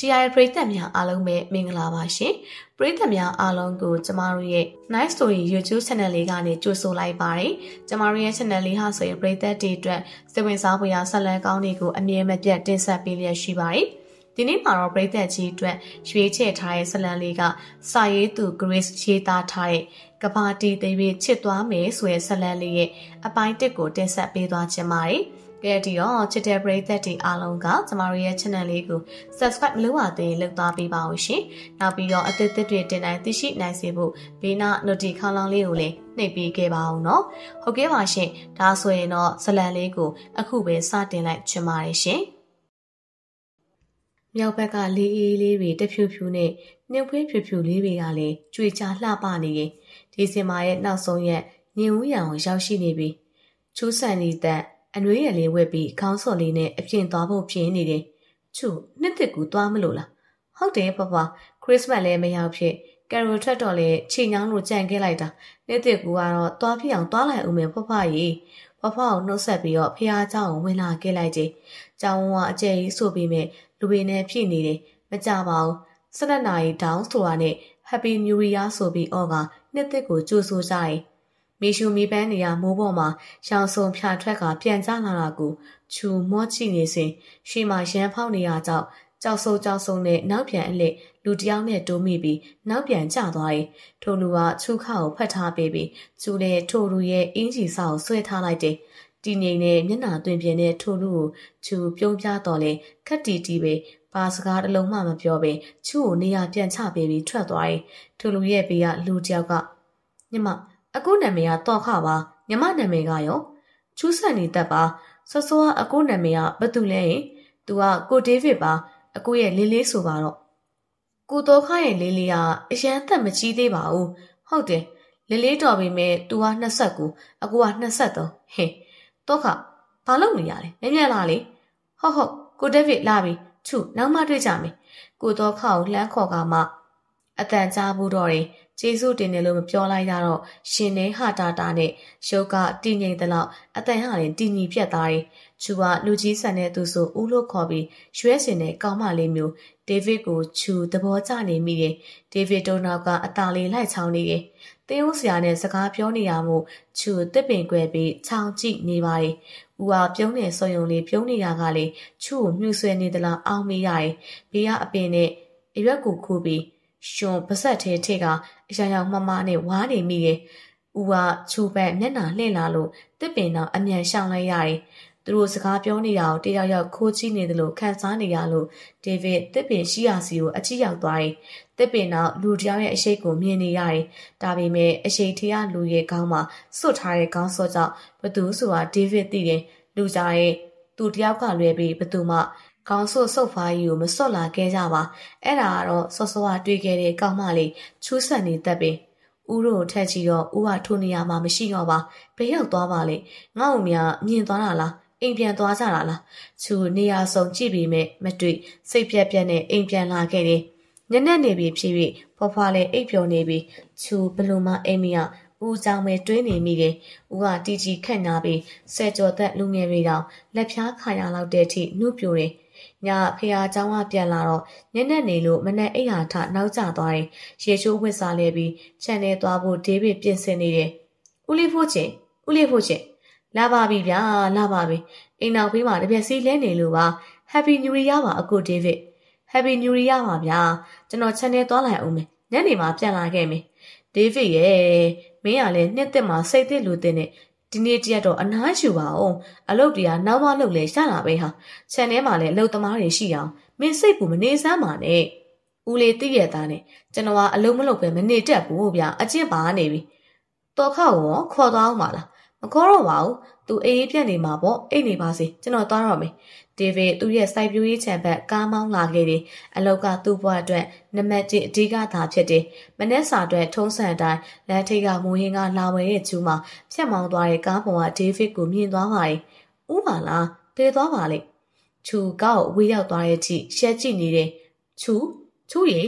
ချီယာရဲ့ပရိသတ်များအားလုံးပဲမင်္ဂလာပါရှင်ပရိသတ်များအားလုံးကိုကျမတို့ရဲ့ Nice Story YouTube Channel လေးကနေကြိုဆိုလိုက်ပါတယ်ကျမတို့ရဲ့ Channel လေးဟာဆိုရင်ပရိသတ်တွေအတွက်စိတ်ဝင်စားဖွယ်ရာဆက်လက်ကောင်းတွေကိုအမြဲမပြတ်တင်ဆက်ပေးလျက်ရှိပါတယ်ဒီနေ့မှာတော့ပရိသတ်ကြီးအတွက်ရွေးချယ်ထားတဲ့ဇလံလေးကစာရေးသူ Grace ရေးသားထားတဲ့ကဘာတီသေးပြီးချစ်သွားမယ်ဆိုတဲ့ဇလံလေးရဲ့အပိုင်းတစ်ကိုတင်ဆက်ပေးသွားခြင်းပါတယ်။ ကဲဒီတော့ချစ်တဲ့ပရိသတ်တွေအားလုံးကကျမတို့ရဲ့ channel လေးကို subscribe မလုပ်ရသေးရင်လုပ်သွားပေးပါဦးရှင်။နောက်ပြီးတော့အသစ်သစ်တွေတင်တိုင်းသိရှိနိုင်စေဖို့ဘေးနာ notification ခေါင်းလောင်းလေးကိုလည်းနှိပ်ပေးခဲ့ပါအောင်နော်။ဟုတ်ကဲ့ပါရှင်။ဒါဆိုရင်တော့ဇလံလေးကိုအခုပဲစတင်လိုက်ချင်ပါတယ်ရှင်။မြောက်ဘက်ကလေးအေးလေးတွေတဖြူဖြူနဲ့နှုတ်ဖွေးဖြူဖြူလေးတွေကလည်းကြွေချလှပနေရင်ဒီစင်မာရဲ့နောက်ဆုံးရက်ညင်ဦးရံကိုရောက်ရှိနေပြီ။ချူးဆန်နေတဲ့ အနှွေးရလေးဝက်ပြီးခေါင်းစော်လေးနဲ့အပြင်သွားဖို့ပြင်နေတယ်။ချူနှစ်သက်ကူသွားမလို့လား။ဟုတ်တယ်ပပခရစ်စမတ်လည်းမရောက်ဖြစ်ကယ်ရိုထွက်တော့လေခြေညောင်းလို့ကြံခဲ့လိုက်တာနှစ်သက်ကူကတော့သွားဖြစ်အောင်သွားလိုက်ဦးမယ်ဖဖကြီးဖဖကိုနှုတ်ဆက်ပြီးတော့ဖះเจ้าကိုဝင်လာခဲ့လိုက်တယ်။ကျောင်းကအကျယ်ကြီးဆိုပြီးမြလူပေနဲ့ဖြစ်နေတယ်မကြပါဘူး။၁၂နာရီတောင်းဆိုတာနဲ့ Happy New Year ဆိုပြီးအော်ကနှစ်သက်ကိုကြိုဆိုကြတယ် မီရှူမီပန်းနေရမိုးပေါ်မှာရောင်စုံဖြာထွက်ကပြန်ကျလာတာကိုချူမော့ချိနေစဉ်ရှီမာရန်ဖောက်နေရကြောက်ကြောက်ဆိုးကြောက်ဆိုးနဲ့နောက်ပြန်အလက်လူတယောက်နဲ့တိုးမိပြီးနောက်ပြန်ကျသွားတယ်။ထိုလူကချူခါကိုဖတ်ထားပေးပြီးချူလည်းထိုလူရဲ့အင်ဂျီစာကိုဆွဲထားလိုက်တယ်။တီငိန်နဲ့မျက်နှာသွင်းပြင်းတဲ့ထိုလူကိုချူပြုံးပြတော့လဲခက်တီတီပဲဘာစကားတစ်လုံးမှမပြောပဲချူကိုနေရာပြန်ချပေးပြီးထွက်သွားတယ်။ထိုလူရဲ့ဘေးကလူတယောက်ကညီမ အခုနာမည်ကတော့ခပါညီမနာမည်ကရောချူးဆန်နေတတ်ပါစောစောကအခုနာမည်ကဘာတူလဲရင် तू ကကိုဒေးဗစ်ပါအခုရဲ့လေးလေးဆိုပါတော့ကိုတော့ခရဲ့လေးလေးကအရန်သက်မကြီးသေးပါဘူးဟုတ်တယ်လေးလေးတော်ပြီမဲ့ तू က29အခုက23ဟင်တော့ခဘာလုပ်နေရလဲမြင်မြင်လာလေဟုတ်ဟုတ်ကိုဒေးဗစ်လာပြီချူနောက်မှတွေ့ကြမယ်ကိုတော့ခကိုလှမ်းခေါ်ကမှအတန်ကြားဘူးတော့တယ် ကျေးဇူးတင်တယ်လို့မပြောလိုက်ရတော့ရှင်နေဟာတာတာနဲ့ရုပ်ကတည်ငြိမ်သလောက်အတန်ဟာရင်တည်ညီပြတ်သွားတယ်။ချူကလူကြီးဆန်တဲ့သူဆိုဦးလို့ခေါ်ပြီးရွှဲစင်တဲ့ကောင်းမလေးမျိုးဒေးဗစ်ကိုချူသဘောကျနေမိတယ်။ဒေးဗစ်တို့နောက်ကအตาလေးလိုက်ချောင်းနေတယ်။တင်းဦးဆရာနဲ့စကားပြောနေရမို့ချူတစ်ပင်ကွယ်ပြီးချောင်းကြည့်နေပါတယ်။ဦးဟာပြုံးနေဆွယုံလေးပြုံးနေတာကလေချူကိုမြှူဆွဲနေသလားအောင်းမိရတယ်။ဘေးကအပင်နဲ့အရွက်ကိုခူးပြီး ရှင်ပါဆက်သေးထိကအရာရာမမနဲ့ဝါနေမိရဲ့။ဦးကချူပက်မျက်နှာလှည့်လာလို့တစ်ပင်တော့အမြန်ရှောင်လိုက်ရတယ်။သူတို့စကားပြောနေတာကိုတယောက်ယောက်ခိုးကြည့်နေတယ်လို့ခံစားနေရလို့ဒေးဗစ်တစ်ပင်ရှိရာစီကိုအချီရောက်သွားတယ်။တစ်ပင်တော့လူတယောက်ရဲ့အရှိတ်ကိုမြင်နေရတယ်။ဒါပေမဲ့အရှိတ်ထရလူရဲ့ခေါင်းမှာစွတ်ထားတဲ့ခေါင်းစောကြောင့်ဘသူဆိုတာဒေးဗစ်သိတယ်။လူကြားရဲ့သူတယောက်ကလွယ်ပြီးဘသူမှ ခေါင်းဆုပ်ဆုပ်ဖားကြီးကိုမစွတ်လာခဲ့ကြပါအဲ့ဒါကတော့စောစောကတွေ့ခဲ့တဲ့ကောင်းမလေးချူးဆန်နေတတ်ပင်ဦးတို့ထက်ချီတော့ဦးကထိုနေရာမှာမရှိတော့ပါဘယ်ရောက်သွားပါလဲငါ့အမြမြင်သွားတာလားအိမ်ပြန်သွားကြတာလားချူနေရာဆုံးကြည့်ပြီးမဲ့မတွေ့စိတ်ပြက်ပြက်နဲ့အိမ်ပြန်လာခဲ့တယ်ညနေနေပြီဖြစ်ပြီးဖွားဖွားလေးအိပ်ပျော်နေပြီချူဘလို့မှအိမ်မရဦးကြောင်ပဲတွင်းနေမိတယ်။ဦးကတီကြီးခန့်နာပြီးဆဲကြော်သက်လူငယ်တွေတောင်လက်ဖြားခါရလောက်တဲ့အထိနှုတ်ပြိုတယ်။ ညဖះเจ้าကပြန်လာတော့ညနေနေလို့မနဲ့အိမ်ဟာထနောက်ကျသွားတယ်။ရေချိုးဝစ်စားလဲပြီးခြံထဲသွားဖို့ဒေးဗစ်ပြင်ဆင်နေတယ်။ဦးလေးဖို့ချင်းဦးလေးဖို့ချင်းလာပါပြီဗျာလာပါပြီ။အိမ်နောက်ဖေးမှာတပြက်စီးလဲနေလို့ပါ။ Happy New Year ပါအကိုဒေးဗစ်။ Happy New Year ပါဗျာ။ကျွန်တော်ခြံထဲသွားလိုက်အောင်မယ်။ညနေမှာပြန်လာခဲ့မယ်။ဒေးဗစ်ရဲ့မင်းကလည်းနှစ်သက်မှာစိတ်သစ်လူတင်နဲ့ ဒီနေ့တရက်တော့အနားယူပါအောင်အလုပ်တရားနောက်မှလုပ်လဲရတာပဲဟာခြံထဲမှာလည်းအလုပ်သမားတွေရှိအောင်မင်းစိတ်ကူမနေစမ်းပါနဲ့ဦးလေးသိရသားနဲ့ကျွန်တော်ကအလုပ်မလုပ်ပဲမနေတတ်ဘူးဗျအကျင့်ပါနေပြီတော်ခါရောခေါ်သွားအောင်ပါလားမခေါ်တော့ပါဘူးသူအေးအေးပြက်နေမှာပေါ့အိတ်နေပါစေကျွန်တော်သွားတော့မယ် ဒေးဗစ်သူ့ရဲ့စိုက်ပျိုးရေးခြံဘက်ကားမောင်းလာခဲ့တယ်အလောက်ကသူ့ဘဝအတွက်နမတ်1အဓိကသာဖြစ်တယ်မနက်စာအတွက်ထုံးစံအတိုင်းလမ်းထိပ်ကမိုးရင်းကလာဝဲတဲ့ကျူးမှာဖြတ်မောင်းသွားတဲ့ကားပေါ်ကဒေးဗစ်ကိုမြင်သွားပါတယ်ဥပါလားတည်သွားပါလေချူကောက်ဝေးရောက်သွားတဲ့အထိရှက်ကြည့်နေတယ်ချူချူရေ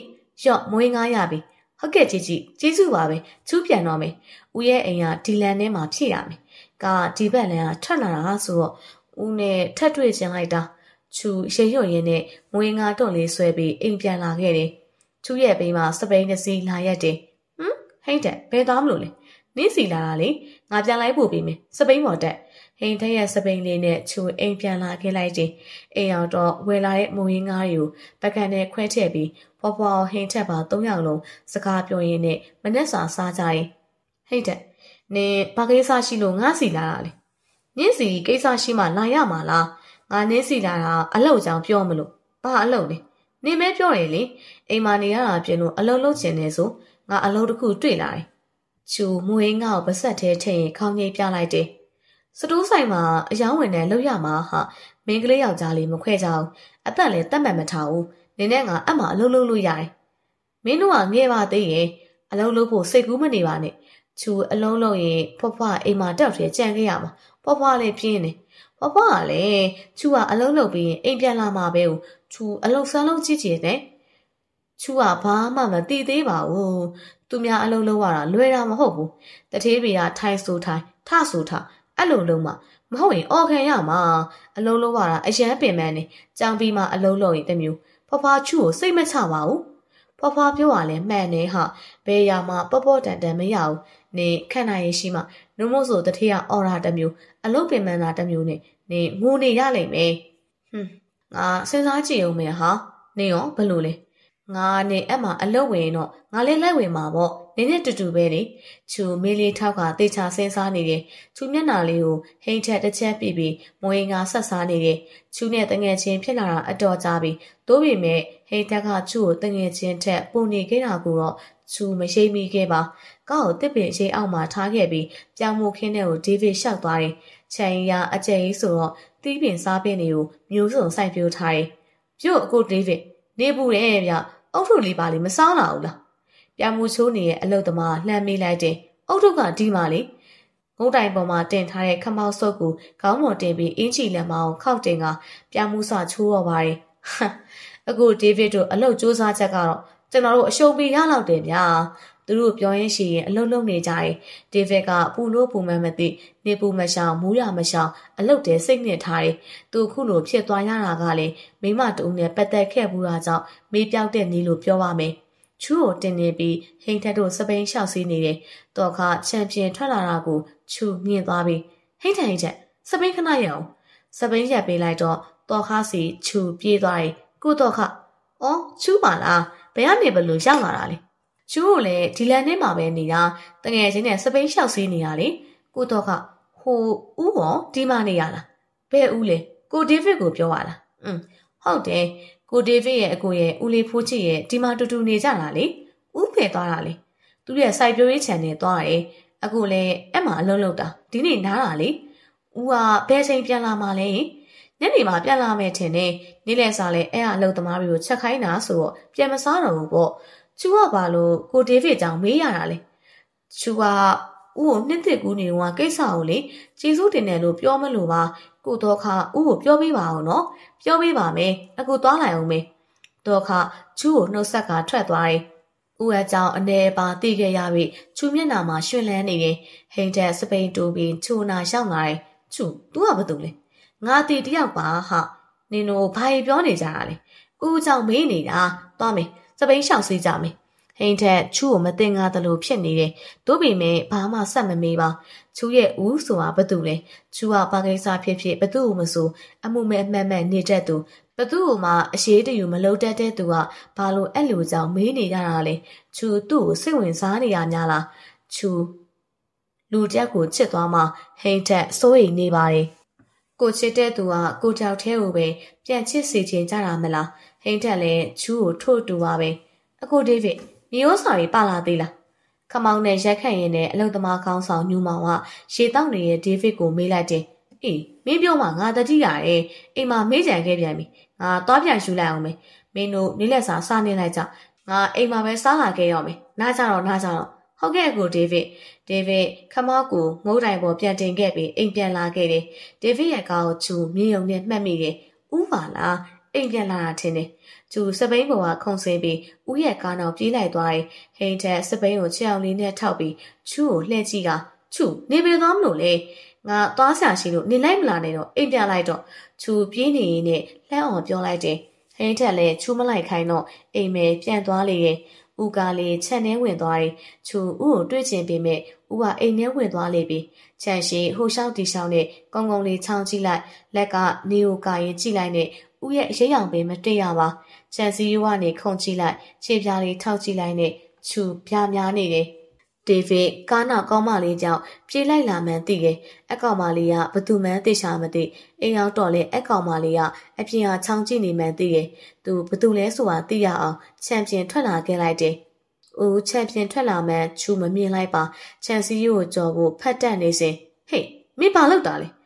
ရော့မွေးငားရပြီဟုတ်ကဲ့ကြီးကြီးကျေးဇူးပါပဲချူးပြန်တော့မယ်ဦးရဲ့အိမ်ကဒီလန်ထဲမှာဖြစ်ရမယ်ကဒီဘက်လန်ကထွက်လာတာဆိုတော့ ဦးနဲ့ထက်တွေ့ခြင်းလိုက်တာချူရေရွံ့ရင်းနဲ့ငွေငါတွန့်လေးဆွဲပြီးအိမ်ပြန်လာခဲ့တယ်။ချူရဲ့ဘေးမှာစပိန်တစ်စီးလာရက်တယ်။ဟမ်ဟိတ်တက်ဘယ်သွားမလို့လဲ။နင်းစီလာတာလေငါပြန်လိုက်ပို့ပေးမယ်။စပိန်ပေါ်တက်ဟိန်ထက်ရဲ့စပိန်လေးနဲ့ချူအိမ်ပြန်လာခဲ့လိုက်တယ်။အိမ်အောင်တော့ဝယ်လာတဲ့မုံရင်းငါးတွေကိုပကံနဲ့ခွဲထည့်ပြီးဖွားဖွားဟိန်ထက်ပါ၃ယောက်လုံးစကားပြောရင်းနဲ့မနဲ့စာစားကြရင်ဟိတ်တက်နင်ဘာကိစ္စရှိလို့ငါစီလာတာလေ။ နင်းစီကိစ္စရှိမှလာရမှာလား။ငါနင်းစီလာတာအလောက်ကြောင်ပြောမလို့ဘာအလောက်လဲနေမဲပြောတယ်လေအိမ်မာနေရတာပြင်လို့အလောက်လောက်ချင်နေဆိုငါအလောက်တစ်ခုတွေ့လာတယ်ချူမွေးငါ့ကိုပါဆက်သေးထင်ခေါင်းငိတ်ပြလိုက်တယ်စတိုးဆိုင်မှာအယောင်းဝင်နဲ့လောက်ရမှာဟာမင်းကလေးယောက်ျားလေးမခွဲကြအောင်အသက်လည်းတတ်မှတ်မထားဘူးနင်းနဲ့ငါအမှအလုံးလုံးလို့ရတယ်မင်းတို့ကငဲပါသေးရဲ့အလုံးလုံးဖို့စိတ်ကူးမနေပါနဲ့ ချူအလုံးလုံးရင်ဖွားဖွားအိမ်မှာတောက်တယ်ကြံခဲ့ရမှာဖွားဖွားလေးပြင်းနေပပကလည်းချူကအလုံးလုံးပြီးရင်အိမ်ပြန်လာမှာပဲ။ချူအလုံးစမ်းလုံးကြည့်ကြည့်တယ်။ချူကဘာမှမသိသေးပါဘူး။သူများအလုံးလုံးရတာလွယ်တာမဟုတ်ဘူး။တထေးပေကထိုင်ဆိုထိုင်ထဆိုထအဲ့လိုလုံးမှမဟုတ်ရင်အော်ခံရမှာအလုံးလုံးရတာအရန်ပင်ပန်းနေကြောင်ပြီးမှအလုံးလုံးရင်တမျိုးဖဖချူကိုစိတ်မချပါဘူး။ဖဖပြောရလဲမှန်နေဟာဘယ်ရမှာပေါ့ပေါ့တန်တန်မရဘူး။ နေခန့်နိုင်ရရှိမှနှုံမို့ဆိုတထေးကအော်ရာတမျိုးအလုတ်ပင်မန်းတာတမျိုးနဲ့နေငိုနေရလိမ့်မယ်ဟွန်းငါစဉ်းစားကြည့်အောင်မယ်ဟာနေရောဘလို့လဲငါနေအဲ့မှာအလုတ်ဝင်တော့ငါလည်းလိုက်ဝင်မှာပေါ့နေနဲ့တူတူပဲလေချူမေးလေးထောက်ကတေချာစဉ်းစားနေတယ်ချူမျက်နာလေးကိုဟိမ့်ထက်တစ်ချက်ပြပြီးမွေးငါဆက်စားနေတယ်ချူနဲ့တငယ်ချင်းဖြစ်လာတာအတော်ကြာပြီတိုးပေမဲ့ဟိမ့်ထက်ကချူကိုတငယ်ချင်းထက်ပုံနေခဲ့တာကိုတော့ ချူမရှိမိခဲ့ပါကောက်ကိုတစ်ပင်ရှိအောက်မှာထားခဲ့ပြီးပြောင်မှုခင်းတဲ့ကိုဒေးဗစ်ရှောက်သွားတယ်။ခြံရအကျယ်ကြီးဆိုတော့တီးပင်စားပင်တွေကိုမျိုးစုံစိုက်ပျိုးထားတယ်။ပြုတ်အခုဒေးဗစ်နေပူတယ်ဗျ။အုတ်ထုလေးပါလေမစားလာဘူးလား။ပြောင်မှုချိုးနေရဲ့အလုတ်သမားလှမ်းမေးလိုက်တယ်။အုတ်ထုကဒီမှာလေ။ငုံတိုင်ပေါ်မှာတင်ထားတဲ့ခမောက်စုပ်ကိုခေါင်းပေါ်တင်ပြီးအင်းချီလက်မအောင်ခောက်တင်ကပြောင်မှုစချိုးတော့ပါတယ်။အခုဒေးဗစ်တို့အလုတ်စူးစမ်းချက်ကတော့ ကျွန်တော်တို့အရှုံးပေးရလောက်တယ်ဗျာသူတို့ပြောရင်းရှိရင်အလုံးလုံးနေကြတယ်ဒေးဗစ်ကပူလို့ပူမှန်းမသိနေပူမရှောင်မူးရမရှောင်အလုတ်တဲစိတ်နဲ့ထားတယ်သူခုလိုဖြစ်သွားရတာကလည်းမိမတူနဲ့ပတ်သက်ခဲ့ဘူးတာကြောင့်မေးပြောက်တဲ့နီးလို့ပြောပါမယ်ချူကိုတင်နေပြီးဟိန်ထက်တို့စပိန်လျှောက်စီးနေတယ်တော့ခချန်ပီယံထွက်လာတာကိုချူမြင်သွားပြီးဟိန်ထန်ချက်စပိန်ခဏရအောင်စပိန်ရက်ပေးလိုက်တော့တော့ခါစီချူပြေးသွားတယ်ကိုတော့ခအော်ချူပါလား ဘယ်ကနေဘလို့ရောက်လာတာလဲကျူးကိုလည်းဒီလန်နဲ့မှာပဲနေတာတငယ်ချင်းနဲ့စပိန်လျှောက်ဆေးနေတာလေကိုတော့ကဟိုဦးရောဒီမှာနေရလားဘယ်ဦးလဲကိုဒေးဗစ်ကိုပြောရလားอืมဟုတ်တယ်ကိုဒေးဗစ်ရဲ့အကိုရဲ့ဦးလေးဖိုးချစ်ရဲ့ဒီမှာတူတူနေကြတာလေဦးဖယ်သွားတာလေသူရဲ့စိုက်ပျိုးရေးခြံနဲ့သွားတယ်အကိုလည်းအဲ့မှာအလုံးလုံးတာဒီနေ့နားတာလေဦးကဘယ်ချိန်ပြန်လာမှလဲ ညနေမှာပြန်လာမယ်ထင်တယ်နေ့လယ်စာလဲအဲ့အလုပ်သမားတွေကိုချက်ခိုင်းတာဆိုတော့ပြန်မစားတော့ဘူးပေါ့ချူကဘာလို့ကိုဒေးဗစ်ကြောင့်မေးရတာလဲချူကဦးကိုနှစ်သက်ကူးနေတော့ကိစ္စကိုလေကျေးဇူးတင်တယ်လို့ပြောမလို့ပါကိုတော့ခါဦးကိုပြောပေးပါအောင်နော်ပြောပေးပါမယ်အခုသွားလိုက်အောင်မေတော့ခါချူကိုနှုတ်ဆက်ကထွက်သွားတယ်ဦးအကြောင်းအနေပါသိခဲ့ရပြီချူမျက်နာမှာရွှင်လန်းနေတယ်ဟိန်တက်စပိန်တူပြီးချူနာရောက်လာတယ်ချူ तू ကဘာတူလဲ ငါတီတယောက်ပါဟာနင်တို့ဘာပြောနေကြတာလဲဦးကြောင့်မေးနေတာသွားမယ်စပိန်ရှောက်စေးကြမယ်ဟိန်ထက်ချူကိုမတင်ကားသလိုဖြစ်နေတယ်။တို့ပေမဲ့ဘာမှဆက်မမေးပါ။ချူရဲ့ဦးဆိုတာဘာတူလဲ။ချူကဘာကိစ္စဖြစ်ဖြစ်ဘသူ့ကိုမဆိုအမှုမဲ့အမှန်မှန်နေတတ်သူဘသူ့ကိုမှအရေးတယူမလုံးတတ်တဲ့သူကဘာလို့အဲ့လိုကြောင့်မေးနေကြတာလဲ။ချူသူ့ကိုစိတ်ဝင်စားနေရများလား။ချူလူတက်ကိုချစ်သွားမှဟိန်ထက်စိုးရိမ်နေပါတယ်။ ကိုချစ်တဲ့သူကကိုကြောက်သေးကိုပဲပြန်ချစ်စေချင်ကြတာမလားဟိန်ထက်လည်းချူကိုထို့တူပါပဲအခုဒေးဗစ်မျိုးစာတွေပါလာသေးလားခမောင်းနဲ့ရက်ခန့်ရင်နဲ့အလုသမားကောင်းဆောင်ညူမောင်ကရေတောက်နေတဲ့ဒေးဗစ်ကိုမေးလိုက်တယ်အေးမင်းပြောမှငါတတိရတယ်အိမ်မှာမေးကြံခဲ့ပြန်ပြီငါသွားပြန်ယူလိုက်အောင်မယ်မင်းတို့နေ့လက်စာစားနေလိုက်ကြငါအိမ်မှာပဲစားလာခဲ့ရမယ်နားကြတော့နားကြတော့ ဟုတ်ကဲ့ကိုဒေးဗစ်ဒေးဗစ်ခမောက်ကိုငုတ်တိုင်ပေါ်ပြန်တင်ခဲ့ပြီးအိမ်ပြန်လာခဲ့တယ်ဒေးဗစ်ရဲ့ကားကိုချူမြင်ုံနဲ့မှတ်မိတယ်ဥပါလားအိမ်ပြန်လာတာထင်တယ်ကျူစပိန်ပေါ်ကခုံဆင်းပြီးဥရဲ့ကားနောက်ပြေးလိုက်သွားတယ်ဟိန်ထက်စပိန်ကိုချေအောင်လေးနဲ့ထောက်ပြီးချူကိုလှည့်ကြည့်ကချူနေပေသွားမလို့လေငါသွားဆရာရှိလို့နေလိုက်မလာနဲ့တော့အိမ်ပြန်လိုက်တော့ချူပြေးနေရင်နဲ့လှမ်းအောင်ပြောလိုက်တယ်ဟင်းထက်လည်းချူမလိုက်ခိုင်းတော့အိမ်မဲပြန်သွားလေရဲ့ ဦးကားလေးခြံထဲဝင်သွားတယ်ချူဦးကိုတွေ့ချင်ပေမဲ့ဦးကအိမ်ထဲဝင်သွားလေပြီခြံရှိဟိုလျှောက်တီလျှောက်နဲ့ကောင်းကောင်းလေးချောင်းကြည့်လိုက်လက်ကနေကိုကာရင်ကြည့်လိုက်နဲ့ဦးရဲ့အရေးအောင်ပင်မတွေ့ရပါခြံစည်းရိုးကနေခုန်ကြည့်လိုက်ခြေပြားလေးထောက်ကြည့်လိုက်နဲ့ချူပြားများနေတယ် ဒေးဗစ်ကားနောက်ကောင်းမလေးကြောင့်ပြေးလိုက်လာမှန်းသိရဲ့အကောင်မလေးကဘသူမှန်းသိချာမသိအိမ်ရောက်တော့လေအကောင်မလေးကအပြင်ဟာချောင်းကြည့်နေမှန်းသိရဲ့သူဘသူလဲဆိုတာသိရအောင်ချန်ပီယံထွက်လာခဲ့လိုက်တယ်။ဦးချန်ပီယံထွက်လာမှန်းချူမမြင်လိုက်ပါချန်စီယိုကိုကြော်ဖို့ဖတ်တက်နေစဉ်ဟေးမင်းဘာလုပ်တာလဲ။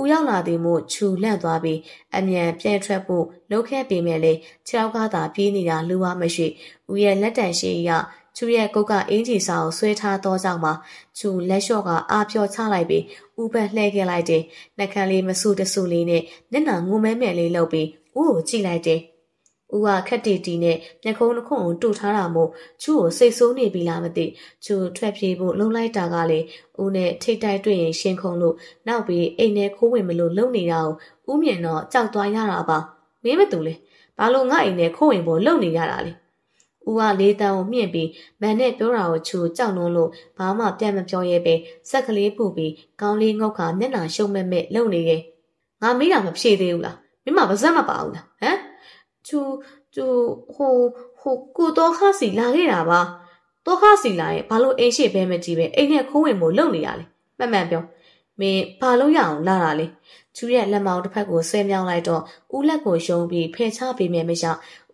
ဦးရောက်လာသည်မို့ချူလန့်သွားပြီးအမြန်ပြန်ထွက်ဖို့လှုပ်ခဲ့ပေမဲ့လေခြေထောက်ကားသာပြေးနေတာလူဝမရှိဦးရဲ့လက်တန်ရှိရ ချူရဲ့ကုတ်ကအင်ဂျီစာကိုဆွဲထားသောကြောင့်မှချူလက်လျှော့ကအာပြော့ချလိုက်ပြီးဥပလှဲခဲ့လိုက်တယ်။နှက်ခမ်းလေးမဆူတဆူလေးနဲ့မျက်နှာငုံမဲမဲလေးလှုပ်ပြီးဥကိုကြည့်လိုက်တယ်။ဦးကခက်တီတီနဲ့မျက်ခုံးတစ်ခုကိုတူထားတာမို့ချူကိုစိတ်ဆိုးနေပြီလားမသိချူထွက်ပြေးဖို့လုံလိုက်တာကလေဦးနဲ့ထိတ်တိုက်တွေ့ရင်ရှင်းခုံလို့နောက်ပြီးအိမ်ထဲခိုးဝင်မလို့လုံနေတာကိုဦးမြင်တော့ကြောက်သွားရတာပါမင်းမတူလေဘာလို့ငါအိမ်ထဲခိုးဝင်ဖို့လုံနေရတာလဲ ဦးကလေးတန်းကိုမြင့်ပြီးမန်နဲ့ပြောတာကိုချူကြောက်လွန်းလို့ဘာမှပြန်မပြောရဲပဲစက်ကလေးပူပြီးကောင်းလေးငုတ်ခါမျက်နှာရှုံမဲ့မဲ့လုံနေရဲ့ငါမေးတာမဖြေသေးဘူးလားမင်းမပါဇက်မပါဘူးလားဟမ်ချူချူဟိုဟိုကိုတော့ခါစီလာခဲ့တာပါတော့ခါစီလာရင်ဘာလို့အိမ်ရှိဘဲမကြည့်ပဲအိမ်နဲ့ခိုးဝင်မို့လုံနေရလဲမှန်မှန်ပြော မင်းဘာလို့ရအောင်လာတာလဲချူရဲ့လက်မောင်တစ်ဖက်ကိုဆဲမြောင်းလိုက်တော့ဦးလက်ကိုရှုံးပြီးဖယ်ချပေးမယ်မရ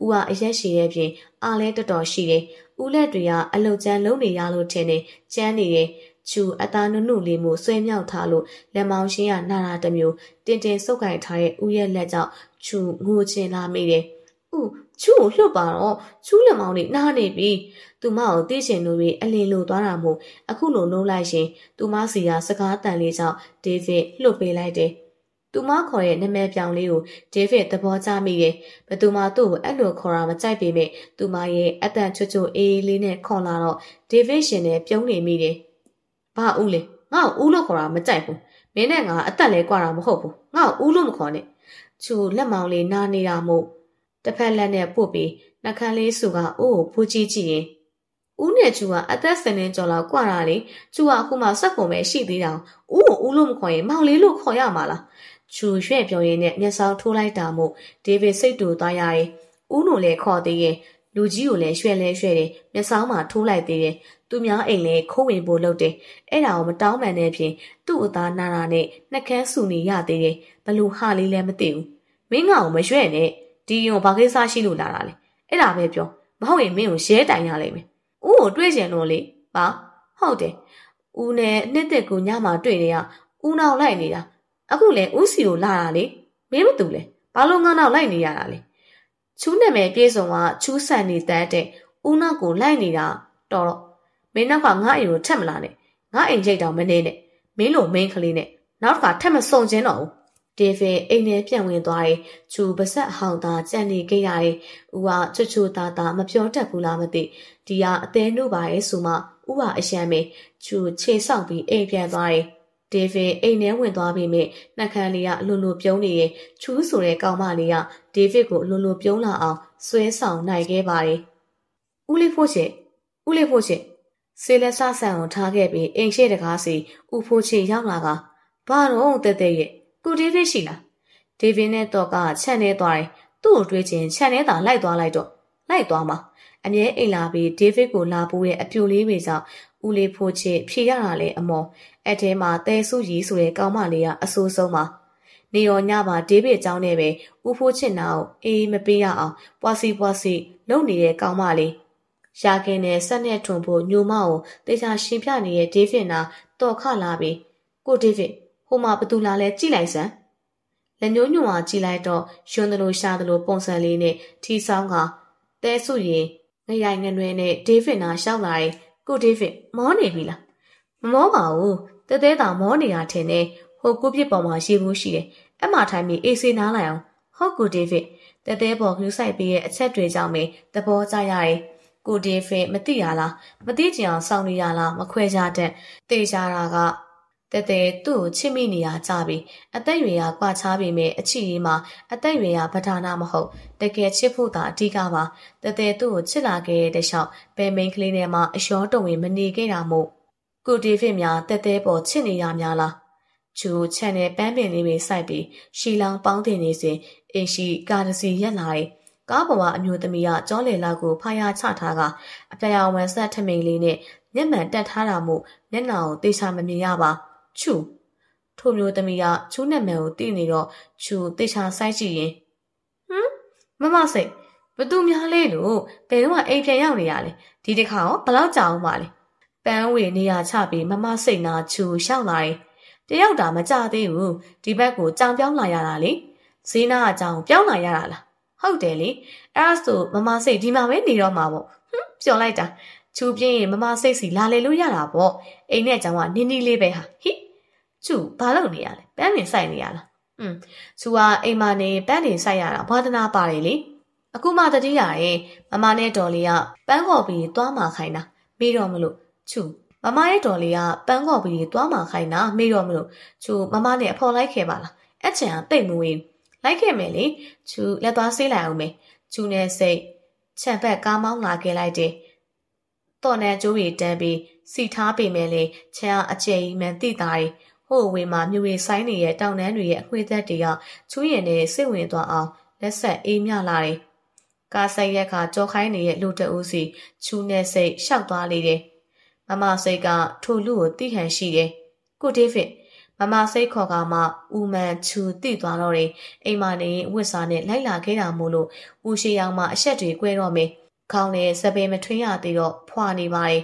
ဦးကအရက်ရှိတဲ့ပြင်အားလဲတော်တော်ရှိတယ်ဦးလက်တွေကအလုတ်ကျန်းလုံးနေရလို့ထင်တယ်ကျန်းနေတယ်ချူအသားနုနုလေးမျိုးဆွဲမြောက်ထားလို့လက်မောင်ရှင်းရနာတာတစ်မျိုးတင်တင်စုပ်ကင်ထားတဲ့ဦးရဲ့လက်ကြောင့်ချူငိုချင်လာမိတယ်။ဦး ချူကိုလှုပ်ပါတော့ချူလက်မောင်လေးနားနေပြီ။သူမကိုသိချင်လို့ပြီးအလင်းလိုသွားတာမို့အခုလိုလုံးလိုက်ရင်သူမစီကစကားတန်လေးကြောင့်ဒေးဗစ်လှုပ်ပေးလိုက်တယ်။သူမခေါ်ရဲ့နာမည်ပြောင်လေးကိုဒေးဗစ်သဘောကျမိတယ်။ဘသူမှသူ့ကိုအဲ့လိုခေါ်တာမကြိုက်ပေမဲ့သူမရဲ့အတန်ချွတ်ချွတ်အေးအေးလေးနဲ့ခေါ်လာတော့ဒေးဗစ်ရှင်နဲ့ပြုံးနေမိတယ်။ဘာဦးလဲငါ့ကိုဦးလို့ခေါ်တာမကြိုက်ဘူး။မင်းနဲ့ငါအသက်လဲကွာတာမဟုတ်ဘူး။ငါ့ကိုဦးလို့မခေါ်နဲ့။ချူလက်မောင်လေးနားနေတာမို့ တစ်ဖက်လက်နဲ့ပို့ပြီးနှကန်းလေးစုကအိုးကိုဖူးကြည့်ကြည့်ရင်ဦးနဲ့ကျူကအသက်စနေကျော်လောက်ကွာတာလေကျူကအခုမှစက်ကုန်ပဲရှိသေးတာဦးကိုဦးလို့မခေါ်ရင်မောင်လေးလို့ခေါ်ရမှာလားကျူရွှဲ့ပြောရင်းနဲ့မျက်စောင်းထိုးလိုက်တာမို့ဒေးဗစ်စိတ်တူသွားရတယ်ဦးနိုလည်းခေါ်သေးရဲ့လူကြီးကိုလည်းရွှဲ့လဲရွှဲ့တယ်မျက်စောင်းမှာထိုးလိုက်သေးတယ်သူများအိမ်လည်းခိုးဝင်ဖို့လုပ်တယ်အဲ့ဒါကိုမတောင်းပန်တဲ့ဖြင့်သူ့အသားနာတာနဲ့နှကန်းဆူနေရသေးတယ်ဘလို့ဟာလေးလည်းမသိဘူးမင်းငါ့ကိုမရွှဲ့နဲ့ ဒီရင်ကိုဘာကိစ္စရှိလို့လာတာလဲအဲ့ဒါပဲပြောမဟုတ်ရင်မင်းကိုရဲတိုင်ရလိမ့်မယ်ဦးကိုတွေ့ကြံလို့လေပါဟုတ်တယ်ဦးနဲ့နှစ်သက်ကိုညမှာတွေ့နေရဦးနောက်လိုက်နေတာအခုလဲဦးစီကိုလာတာလေမင်းမတူလဲဘာလို့ငါနောက်လိုက်နေရတာလဲချူးနာမည်ပြေဆုံးကချူးဆန်နေတတ်တဲ့ဦးနောက်ကိုလိုက်နေတာတော်တော့မင်းနောက်ကငါအိမ်ကိုထက်မလာနဲ့ငါအိမ်ရိတ်တောင်မနေနဲ့မင်းလိုမင်းကလေးနဲ့နောက်တစ်ခါထက်မစုံချင်းတော့ဘူး ဒေးဗစ်အိမ်ထဲပြန်ဝင်သွားတယ်။ချူပါဆက်ဟောင်းသားကြံ့နေခဲ့ရတယ်။ဦးကချွတ်ချူသားသားမပြောတတ်ဘူးလားမသိ။ဒီကအသေးနှုတ်ပါရဲ့ဆိုမှဦးကအရှမ်းပဲချူခြေဆောက်ပြီးအိမ်ပြန်သွားတယ်။ဒေးဗစ်အိမ်ထဲဝင်သွားပြီးမြနှက်ခမ်းလေးကအလိုလိုပြုံးနေရင်ချူးဆိုတဲ့ကောင်မလေးကဒေးဗစ်ကိုအလိုလိုပြုံးလာအောင်ဆွဲဆောင်နိုင်ခဲ့ပါတယ်။ဦးလေးဖို့ချေဦးလေးဖို့ချေဆေးလက်ဆဆန်ကိုထားခဲ့ပြီးအိမ်ရှိတကားစီဦးဖို့ချေရောက်လာကဘာတော့တဲ့တဲ့ရဲ့ ကိုဒေးဗစ်ရှိလားဒေးဗစ်နဲ့တော့ကခြံနေသွားတယ်သူ့ကိုတွေးချင်းခြံထဲသာလိုက်သွားလိုက်တော့လိုက်သွားမှာအမြဲအိမ်လာပြီးဒေးဗစ်ကိုလာပိုးတဲ့အပြိုလေးတွေကြောင့်ဦးလေးဖိုးချစ်ဖြေရတာလေအမော်အဲ့ထဲမှာတဲစုကြီးဆိုတဲ့ကောင်းမလေးကအဆိုးဆုံးပါနေရောညပါဒေးဗစ်အကြောင်းနဲ့ပဲဦးဖိုးချစ်နာကိုအေးမပေးရအောင်ပွားစီပွားစီလုံနေတဲ့ကောင်းမလေးရှာကင်းနဲ့ဆက်နဲ့ထွန်ဖို့ညိုမကိုတေချာရှင်ပြနေတဲ့ဒေးဗစ်နာတော်ခလာပြီးကိုဒေးဗစ် ဟိုမှာဘသူလာလဲကြည့်လိုက်စမ်းလက်ညှိုးညွှန်အားကြည့်လိုက်တော့ရွှန်းသလိုရှာသလိုပုံစံလေးနဲ့ထီဆောင်ကတဲဆုရင်ငရိုင်ငနွဲနဲ့ဒေးဗစ်နာရှောက်လာတယ်ကိုဒေးဗစ်မောနေပြီလားမမောပါဘူးတဲတဲတာမောနေတာထင်တယ်ဟိုကုပြစ်ပေါ်မှာရေးဖို့ရှိတယ်အမှထိုင်ပြီးအေးဆေးနားလိုက်အောင်ဟုတ်ကိုဒေးဗစ်တဲတဲပေါ်ကျူးဆိုင်ပေးရဲ့အချက်တွေကြောင့်ပဲသဘောကျရတယ်ကိုဒေးဗစ်မသိရလားမသိချင်အောင်စောင့်နေရလားမခွဲကြတဲ့တေချာတာက တဲတဲသူ့ကိုချစ်မိနေရကြပြီအသက်ရွယ်ရကွာခြားပေမဲ့အချစ်ရေးမှာအသက်ရွယ်ရဗဒါနာမဟုတ်တကယ်ချစ်ဖို့သာအဓိကပါတဲတဲသူ့ကိုချစ်လာခဲ့တဲ့ရှောက်ဘယ်မိန်ကလေးနဲ့မှအလျောတုံဝင်မနေခဲ့တာမို့ကိုဒေးဗစ်များတဲတဲပေါ်ချစ်နေရများလားချူချန်နယ်ပန်းပင်လေးတွေစိုက်ပြီးရှီလောင်ပေါင်းတင်နေစဉ်အင်ရှိကာဒစီရက်လာတယ်ကားပေါ်ကအမျိုးသမီးကကြောလေလောက်ကိုဖားရချထားကအပြာရောင်ဝမ်ဆက်ထမိန်လေးနဲ့မျက်မှန်တက်ထားတာမို့မျက်နှာကိုတေချာမမြင်ရပါ ချူထိုမျိုးသမီးကချူးနက်မယ်ကိုသိနေတော့ချူတေချာစိုက်ကြည့်ရင်ဟမ်မမစိတ်ဘသူများလေးလို့ဘယ်တော့အိမ်ပြန်ရောက်နေရလဲဒီတစ်ခါရောဘလောက်ကြာအောင်ပါလဲပန်းဝေနေရချပြီးမမစိတ်နာချူရှောက်လာတယ်တယောက်တာမကြသေးဘူးဒီဘက်ကိုကြောင်ပြောင်းလာရတာလေဈေးနာအကြောင်ပြောင်းလာရတာလားဟုတ်တယ်လေအဲ့ဒါဆိုမမစိတ်ဒီမှာပဲနေတော့မှာပေါ့ဟွန်းပျော်လိုက်တာချူပြင်းရင်မမစိတ်စီလာလေလို့ရတာပေါ့အိမ်နဲ့ကြောင်ကနင်းနီးလေးပဲဟာဟိ ချူဘာလုပ်နေရလဲပန်းပင်စိုက်နေရလားอืมချူကအိမ်မနေပန်းပင်စိုက်ရတာဘာသနာပါတယ်လေအခုမှတတိရရဲ့မမနဲ့တော်လေးကပန်းကော်ပြီးသွားမှခိုင်းတာမေးတော့မလို့ချူမမရဲ့တော်လေးကပန်းကော်ပြီးသွားမှခိုင်းတာမေးတော့မလို့ချူမမနဲ့အဖော်လိုက်ခဲ့ပါလားအချင်ကတိတ်မဝေးလိုက်ခဲ့မယ်လေချူလက်သွားဆေးလိုက်အောင်မယ်ချူနဲ့စိတ်ခြံဘက်ကားမောင်းလာခဲ့လိုက်တယ်တော်နဲ့ကျိုးရီတန်းပြီးစီထားပေမဲ့လေချမ်းအကျယ်ကြီးမှန်တိတာရီ ဟိုဝေမှာမြူရီဆိုင်နေရဲ့တောင်တန်းတွေရဲ့အခွေသက်တွေကချူးရင်နဲ့စိတ်ဝင်သွားအောင်လက်ဆက်အေးမြလာတယ်ကားဆိုင်ရက်ခါကြောခိုင်းနေတဲ့လူတအုပ်စီချူနဲ့စိတ်ရှောက်သွားလေတယ်မမစိတ်ကထိုလူကိုတိဟန်ရှိတယ်ကိုဒေးဗစ်မမစိတ်ခေါ်ကမှဦးမန်ချူတိသွားတော့တယ်အိမ်မနေဝစ်စားနဲ့လိုက်လာခဲ့တာမို့လို့ဦးရှိအောင်မှအဆက်တွေ꿰တော့မယ်ခေါင်းနဲ့စပယ်မထွင်းရသေးတော့ဖွာနေပါတယ်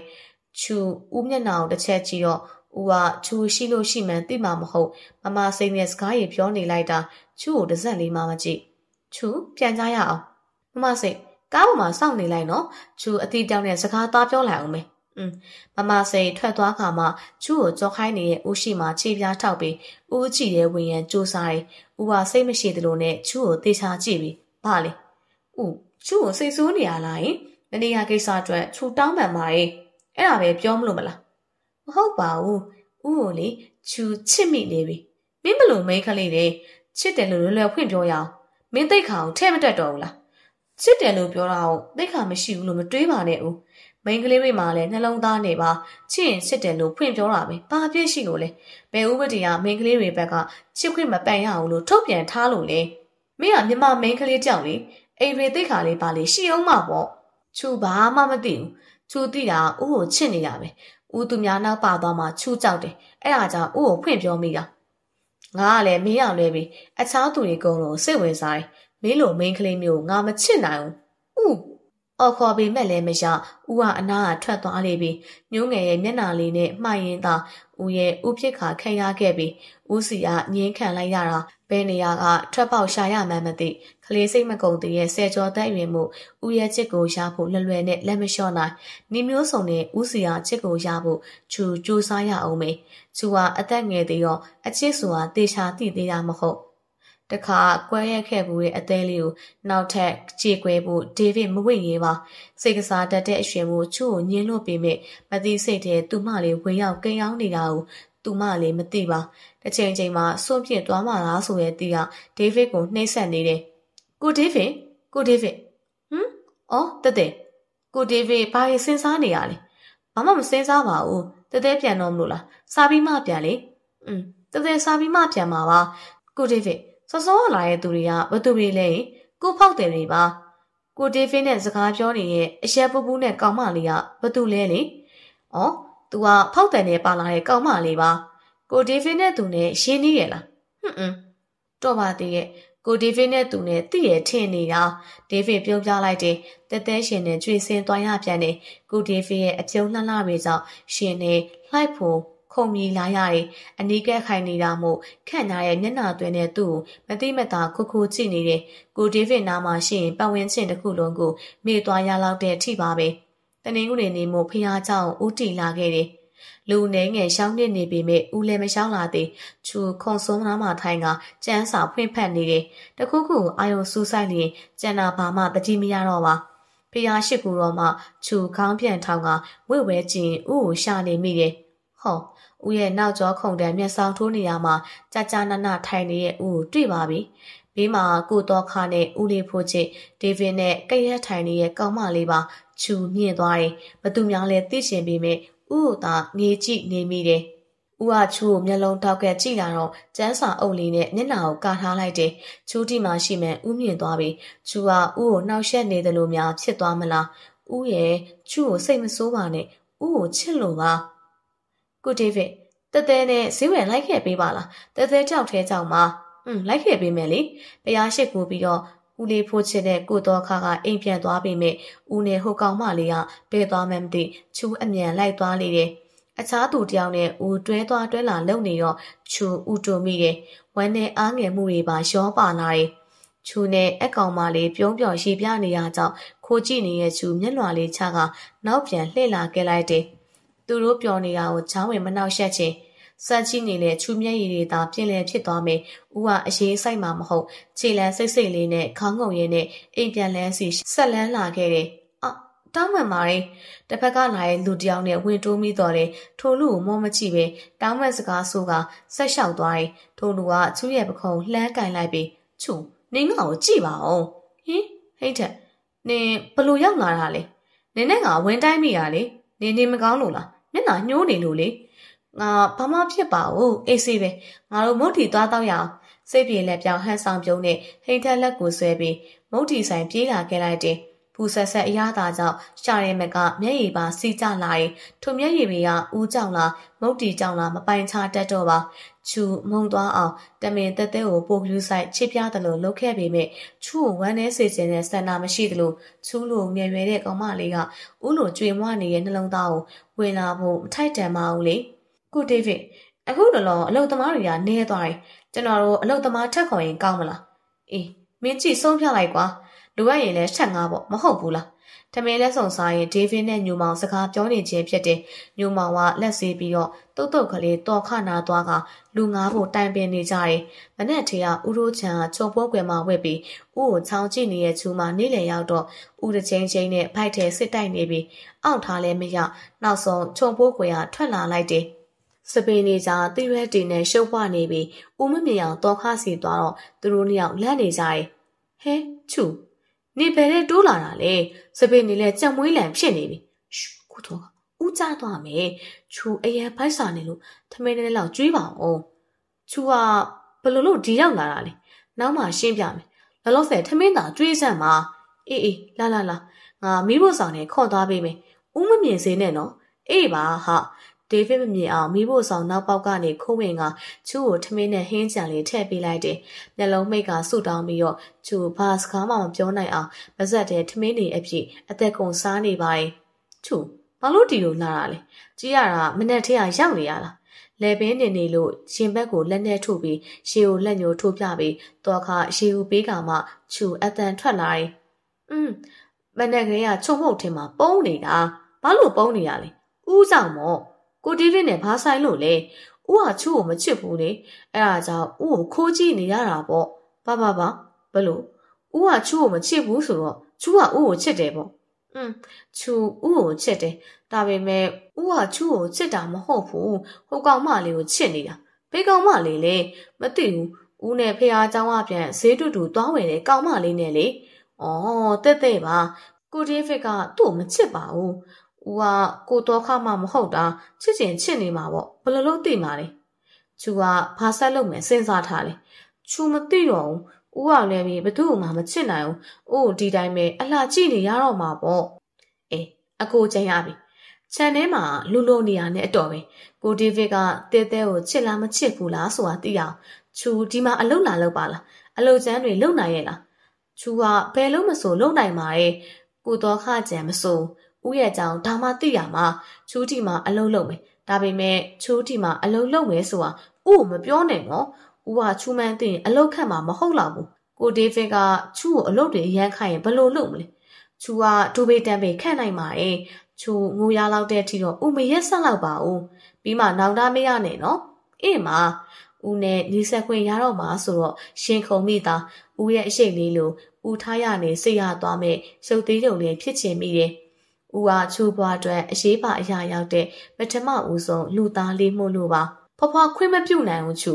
ချူဦးမျက်နှာကိုတစ်ချက်ကြည့်တော့ ဦးကချူရှိလို့ရှိမှန်းသိမှာမဟုတ်မမစိတ်နဲ့စကားရပြောနေလိုက်တာချူကိုတစ်စက်လေးမှမကြည့်ချူပြန်ကြရအောင်မမစိတ်ကားပေါ်မှာစောင့်နေလိုက်နော်ချူအတီတောင်းနဲ့စကားသားပြောလိုက်အောင်မယ်อืมမမစိန်ထွက်သွားခါမှချူကိုကြောခိုင်းနေတဲ့ဦးရှိမှခြေပြားထောက်ပြီးဦးကြည့်ရဲ့ဝင်ရန်စူးစားတယ်။ဦးကစိတ်မရှိသလိုနဲ့ချူကိုသေချာကြည့်ပြီးဘာလဲ။ဦးချူကိုစိတ်ဆိုးနေရလားယင်။မနေရကိစ္စအတွက်ချူတောင်းပန်ပါရဲ့။အဲ့ဒါပဲပြောမလို့မလား။ မဟုတ်ပါဘူး။ဦးကိုလေချူချစ်မိနေပြီ။မင်းဘလို့မိန်းကလေးတွေချစ်တယ်လို့လွယ်လွယ်ဖွင့်ပြောရအောင်။မင်းသိခါအောင်ထဲမတက်တော့ဘူးလား။ချစ်တယ်လို့ပြောတာကိုသိခါမရှိဘူးလို့မတွေးပါနဲ့ဦး။မိန်းကလေးတွေမှာလည်းနှလုံးသားနေပါချစ်ရင်ချစ်တယ်လို့ဖွင့်ပြောတာပဲဘာပြည့်ရှိလို့လဲဘယ်ဥပဒေကမိန်းကလေးတွေဘက်ကချစ်ခွင့်မပန်ရအောင်လို့ထုတ်ပြန်ထားလို့လဲမင်းကမြမမိန်းကလေးကြောက်လေအိမ်တွေသိခါလေးပါလေရှိအောင်မှာပေါ့ချူဘာမှမသိဘူးချူသိတာဥကိုချစ်နေရပဲ ဥသူများနောက်ပါသွားမှချူကြောက်တယ်အဲ့ဒါကြောင့်ဥကိုဖွင့်ပြောမိတာငါကလည်းမင်းအောင်လဲပြီးအခြားသူတွေကုန်းလို့စိတ်ဝင်စားတယ်မင်းလိုမိန်းကလေးမျိုးငါမချစ်နိုင်ဘူးဥ အော်ခေါ်ပေမဲ့လည်းမရဦးကအနာကထွက်သွားလေပြီညိုးငယ်ရဲ့မျက်နှာလေးနဲ့မှိုင်ရင်သာဦးရဲ့ဦးဖြစ်ခါခံရခဲ့ပြီဦးစီကငင်းခံလိုက်ရတာဘယ်နေရာကထွက်ပေါက်ရှာရမှန်းမသိကလေးစိတ်မကုန်သေးရဲ့ဆယ်ကျော်သက်အရွယ်မှုဦးရဲ့ချစ်ကိုရဖို့လွယ်လွယ်နဲ့လက်မလျှော့နိုင်နေမျိုးစုံနဲ့ဦးစီကချစ်ကိုရဖို့ချူကြိုးစားရအောင်မေချူကအသက်ငယ်သေးရောအချစ်ဆိုတာတေချာသိသေးတာမဟုတ် တခါကွဲရက်ခဲ့ဘူးတဲ့အသေးလေးကိုနောက်ထပ်ခြေကွဲဖို့ဒေးဗစ်မဝိတ်ရဲပါစိတ်ကစားတတ်တဲ့အရှင်ကိုချူကိုညင်းလို့ပြီးမြမသိစိတ်တဲ့သူမလေးဝင်ရောက်ကိန်းအောင်နေတာကိုသူမလေးမသိပါတစ်ချိန်ချိန်မှာစွန့်ပြစ်သွားမှလားဆိုရဲ့တီးကဒေးဗစ်ကိုနှိမ့်ဆက်နေတယ်ကိုဒေးဗစ်ကိုဒေးဗစ်ဟမ်အော်တက်တဲ့ကိုဒေးဗစ်ဘာရင်စဉ်းစားနေရလဲဘာမှမစဉ်းစားပါဘူးတက်တဲ့ပြန်တော့မလို့လားစာပြီးမှပြန်လေอืมတက်တဲ့စာပြီးမှပြန်မှာပါကိုဒေးဗစ် စောစောလာတဲ့သူတွေကဘသူတွေလဲကိုဖောက်တယ်တွေပါကိုဒေးဗစ်နဲ့စကားပြောနေရဲ့အရှက်ပူပူနဲ့ကောင်မလေးကဘသူလဲလေဩသူကဖောက်တယ်နဲ့ပါလာတဲ့ကောင်မလေးပါကိုဒေးဗစ်နဲ့သူနဲ့ရှင်းနေရလားဟွန်းဟွန်းတော့ပါသေးရဲ့ကိုဒေးဗစ်နဲ့သူနဲ့တည့်ရထင်နေတာဒေးဗစ်ပြုံးပြလိုက်တယ်တဲတဲရှင်နဲ့ကြွေစင်းသွားရပြန်တယ်ကိုဒေးဗစ်ရဲ့အပြုံးလှလှတွေကြောင့်ရှင်နဲ့လှိုက်ဖို့ ခုံမြည်လာရတယ်အနီးကပ်ခိုင်နေတာမို့ခန့်ညာရဲ့မျက်နှာသွင်းတဲ့သူ့ကိုမသိမသာခုခုကြည့်နေတယ်ကိုဒေးဗစ်နားမှာရှိရင်ပတ်ဝန်းကျင်တစ်ခုလုံးကိုမေ့သွားရလောက်တဲ့အထိပါပဲတနင်္ဂနွေနေ့မို့ဖះเจ้าဦးတီလာခဲ့တယ်လူနေငယ်ရှောင်းနေနေပေမဲ့ဦးလည်းမရှောင်းလာသေးချူခုံဆုံးနားမှာထိုင်ကကျန်းစာဖွင့်ဖက်နေတယ်တခုခုအာယုံစူးဆိုင်လျင်ကျန်နာဘာမှတတိမရတော့ပါဖះရှိကူတော့မှချူခေါင်းပြန်ထောင်ကဝိဝဲကျင်ဥကိုရှာနေမိတယ်ဟော ဦးရဲ့နောက်ကျောခုံတန်းမျက်စောင်းထိုးနေရမှာကြာကြာနာနာထိုင်နေတဲ့ဦးကိုတွေ့ပါပြီ။ဘေးမှာကိုတော်ခါနဲ့ဦးလေးဖိုးချစ်ဒေးဗစ်နဲ့ကရက်ထိုင်နေတဲ့ကောင်မလေးပါချူမြင့်သွားတယ်။ဘသူများလဲသိရှင်ပေမဲ့ဦးကိုသာငေကြည့်နေမိတယ်။ဦးအချူကိုမျက်လုံးတောက်ကကြည့်လာတော့ကျန်းစာအုပ်လေးနဲ့မျက်နှာကိုကာထားလိုက်တယ်။ချူတီမှရှိမှဦးမြင့်သွားပြီ။ချူကဦးကိုနှောက်ယှက်နေတယ်လို့များဖြစ်သွားမလား။ဦးရဲ့ချူကိုစိတ်မဆိုးပါနဲ့။ဦးကိုချစ်လို့ပါ။ ကိုဒေးဗစ်တသေးနဲ့ဈေးဝယ်လိုက်ခဲ့ပေးပါလား။တသေးကြောက်ထဲကြောက်မှာ။อืมလိုက်ခဲ့ပေးမယ်လေ။ဖျားရှိကူပြီးတော့ဦးလေးဖိုးချစ်တဲ့ကိုတော်ခါကအိမ်ပြန်သွားပြီမဲ့ဦးနဲ့ဟိုကောင်မလေးကဘယ်သွားမှမသိချူအမြန်လိုက်သွားလေတယ်အခြားသူတယောက်နဲ့ဦးတွဲသွားတွဲလာလုံနေတော့ချူဦးတုံမိတယ်ဝမ်းနဲ့အားငယ်မှုတွေပါရောပါလာတယ်ချူနဲ့အကောင်မလေးပြုံးပြော်ရှိပြနေရကြောင်းခိုးကြည့်နေတဲ့ချူမျက်လွှာလေးချကနောက်ပြန်လှည့်လာခဲ့လိုက်တယ် သူတို့ပြောနေတာကိုချောင်းဝင်မနှောက်ယှက်ခြင်းစက်ကြီးနေလေချူမျက်ရည်တွေသာပြင်းလဲဖြစ်သွားမယ်။ဦးကအရေးဆိုင်မှာမဟုတ်ခြေလန်းစိတ်စိတ်လေးနဲ့ခေါင်းငုံရင်းနဲ့အိမ်ပြန်လန်းစီဆက်လန်းလာခဲ့တယ်။အော်တောင်းမှန်ပါရဲ့။တစ်ဖက်ကလာရဲ့လူတယောက်နဲ့ဝင်တိုးမိတော့တယ်။ထိုလူကိုမောမကြည့်ပဲတောင်းမှန်စကားဆိုကဆက်လျှောက်သွားတယ်။ထိုလူကချူရဲ့ပခုံးလှမ်းကင်လိုက်ပြီးချူနင်းငါ့ကိုကြည့်ပါအောင်။ဟင်ဟိတ်ထက်နင်ဘလို့ရောက်လာတာလဲ။နင်းနဲ့ငါဝင်တိုင်းမိရလေ။နင်းနေမကောင်းလို့လား။ မျက်နှာညှိုးနေလို့လေ။ငါဘာမှဖြစ်ပါဘူးအေးဆေးပဲငါတို့မုတ်တီသွားတော့ရအောင်စိတ်ပြေလက်ပြောင်ဟန်ဆောင်ပြုံးနဲ့ဟိန်ထက်လက်ကိုဆွဲပြီးမုတ်တီဆိုင်ပြေးလာခဲ့လိုက်တယ်ပူဆက်ဆက်အရသာကြောင့်ရှာရဲမကမျက်ရည်ပါစီးကျလာရင်ထိုမျက်ရည်တွေကဦးကြောင်လားမုတ်တီကြောင်လားမပိုင်ချတတ်တော့ပါချူမုံသွားအောင်တမင်တက်တဲ့ကိုပို့ပြူဆိုင်ချစ်ပြတယ်လို့လုပ်ခဲ့ပေမဲ့ချူကိုဝမ်းနေစေခြင်းနဲ့ဆန္ဒမရှိသလိုချူလိုငယ်ရွယ်တဲ့ကောင်မလေးကဦးလိုကြွေမွနေတဲ့နှလုံးသားကိုဝင်လာဖို့မထိုက်တန်ပါဘူးလေ။ကိုဒေးဗစ်အခုတော့လောအလုတ်သမားတွေကနဲသွားတယ်ကျွန်တော်တို့အလုတ်သမားထက်ခေါ်ရင်ကောင်းမလားအေးမင်းကြည့်ဆုံးဖြတ်လိုက်ကွာလူရရင်လည်းဆက်ငါပေါ့မဟုတ်ဘူးလား ထမင်းလက်ဆောင်စားရင်ဒေးဗစ်နဲ့ညူမောင်စကားပြောနေခြင်းဖြစ်တယ်ညူမောင်ကလက်ဆေးပြီးတော့တုတ်တုတ်ကလေးတော်ခနာသွားကလူငါးဖို့တိုင်ပင်နေကြတယ်မနဲ့ထေကဥရိုးချံကချုံပိုးကွယ်မှာဝက်ပြီးဥကိုချောင်းကြည့်နေတဲ့ချူမှာနေလေရောက်တော့ဥတချင်းချင်းနဲ့ဖိုက်ထဲစစ်တိုက်နေပြီးအောက်ထားလဲမရနောက်ဆုံးချုံပိုးကွယ်ကထွက်လာလိုက်တယ်စပင်းနေကြတိရဲတီနဲ့ရှုပ်ပွားနေပြီးဦးမမြင်အောင်တောခါစီသွားတော့သူတို့နှစ်ယောက်လန့်နေကြတယ်ဟဲချူ နေဘယ်နဲ့တိုးလာတာလဲစပင်းနေလဲကြံမွေးလန်ဖြစ်နေပြီရှူကိုတော့ဦးကြသွားမယ်ချူအရန်ဖိုက်စာနေလို့ထမင်းနဲ့လောက်ကျွေးပါအောင်ချူကဘယ်လိုလို့ဒီရောက်လာတာလဲနောက်မှရှင်းပြမယ်လောလောဆယ်ထမင်းသာကျွေးစမ်းပါအေးအေးလာလာလာငါမိဖို့ဆောင်နဲ့ခေါ်သွားပေးမယ်ဦးမမြင်စေနဲ့နော်အေးပါဟာ ဒေးဗစ်မမြင်အောင်မိဖို့ဆောင်နောက်ပေါက်ကနေခိုးဝင်ကချူကိုထမင်းနဲ့ဟင်းကြံလေးထည့်ပေးလိုက်တယ်။မျက်လုံးမိတ်ကဆူတောင်းပြီးတော့ချူဘာစကားမှမပြောနိုင်အောင်ပါဇက်တဲ့ထမင်းတွေအပြည့်အသက်ကုန်စားနေပါတယ်။ချူဘာလို့ဒီလိုလာတာလဲ။ကြည့်ရတာမနဲ့ထဲကရောက်နေရလား။လေပင်းနေနေလို့ရှင်ဘက်ကိုလက်နဲ့ထုတ်ပြီးရှေကိုလက်ညှိုးထိုးပြပြီးတော့ခါရှေကိုပေးကမှချူအတန်ထွက်လာတယ်။อืมမနဲ့ကလေးကချုံမုတ်ထင်မှာပုံးနေတာ။ဘာလို့ပုံးနေရလဲ။ဦးဆောင်မော့ ကိုတီးဗစ်နဲ့ဘာဆိုင်လို့လဲ။ဦးဟာချူကိုမချစ်ဘူးလေ။အဲဒါကြောင့်ဦးကိုခိုးကြည့်နေရတာပေါ့။ဘာဘာဘာဘလို့ဦးဟာချူကိုမချစ်ဘူးဆိုတော့ချူကဦးကိုချစ်တယ်ပေါ့။อืมချူဦးကိုချစ်တယ်။ဒါပေမဲ့ဦးဟာချူကိုချစ်တာမဟုတ်ဘူး။ဟိုကောင်မလေးကိုချစ်နေတာ။ဘေးကောင်မလေးလေမသိဘူး။ဦးနဲ့ဖះเจ้าအပြန်ဈေးတူတူသွားဝယ်တဲ့ကောင်မလေးနဲ့လေ။အော်တဲ့တဲ့ပါ။ကိုဒေးဗစ်ကသူ့ကိုမချစ်ပါဘူး ဦးကကိုတော့ခမှမဟုတ်တာချစ်ချင်ချစ်နေမှာပေါ့ဘယ်လိုလုပ်သိမှာလဲချူကဘာဆက်လုပ်မယ်စဉ်းစားထားလဲချူမသိတော့ဘူးဦးကလည်းဘယ်သူ့မှမချစ်နိုင်ဘူးအိုးဒီတိုင်းပဲအလှကြည့်နေရတော့မှာပေါ့အေးအကိုကျန်ရပြီခြံထဲမှာလူလိုနေရတဲ့အတော်ပဲကိုဒီဗစ်ကတဲတဲကိုချစ်လားမချစ်ဘူးလားဆိုတာသိအောင်ချူဒီမှာအလုတ်လာလောက်ပါလားအလုတ်ကျန်းတွေလုံနိုင်ရဲ့လားချူကဘယ်လို့မဆိုလုံနိုင်ပါရဲ့ကိုတော်ခကြံမဆို ဦးရဲ့အကြောင်းဒါမှသိရမှာချူးတီမှာအလုံးလုံးမယ်ဒါပေမဲ့ချူးတီမှာအလုံးလုံးမယ်ဆိုတာဥကိုမပြောနဲ့နော်ဦးကချူမန်းသိရင်အလုံးခတ်မှာမဟုတ်တော့ဘူးကိုဒေးဗစ်ကချူကိုအလုပ်တွေရမ်းခိုင်းရင်ဘယ်လိုလုပ်မလဲချူကဒူဘေတန်ပေခန့်နိုင်ပါရဲ့ချူငိုရလောက်တဲ့အထိတော့ဦးမရက်ဆက်လောက်ပါဦးပြီးမှနောက်သားမရနဲ့နော်အေးမဦးနဲ့ညီဆက်ခွင့်ရတော့မှာဆိုတော့ရှင်ခုံမိသားဦးရဲ့အရှိတ်လေးလိုဦးထားရနေစိတ်ရသွားမဲ့ရုပ်သေးရုံလေးဖြစ်ချင်မိတယ် ဦးအားချူပွားအတွက်အရေးပါအရာရောက်တဲ့ပထမဦးဆုံးလူသားလေးမှုလို့ပါဖွားဖွားခွင့်မပြုနိုင်ဘူးချူ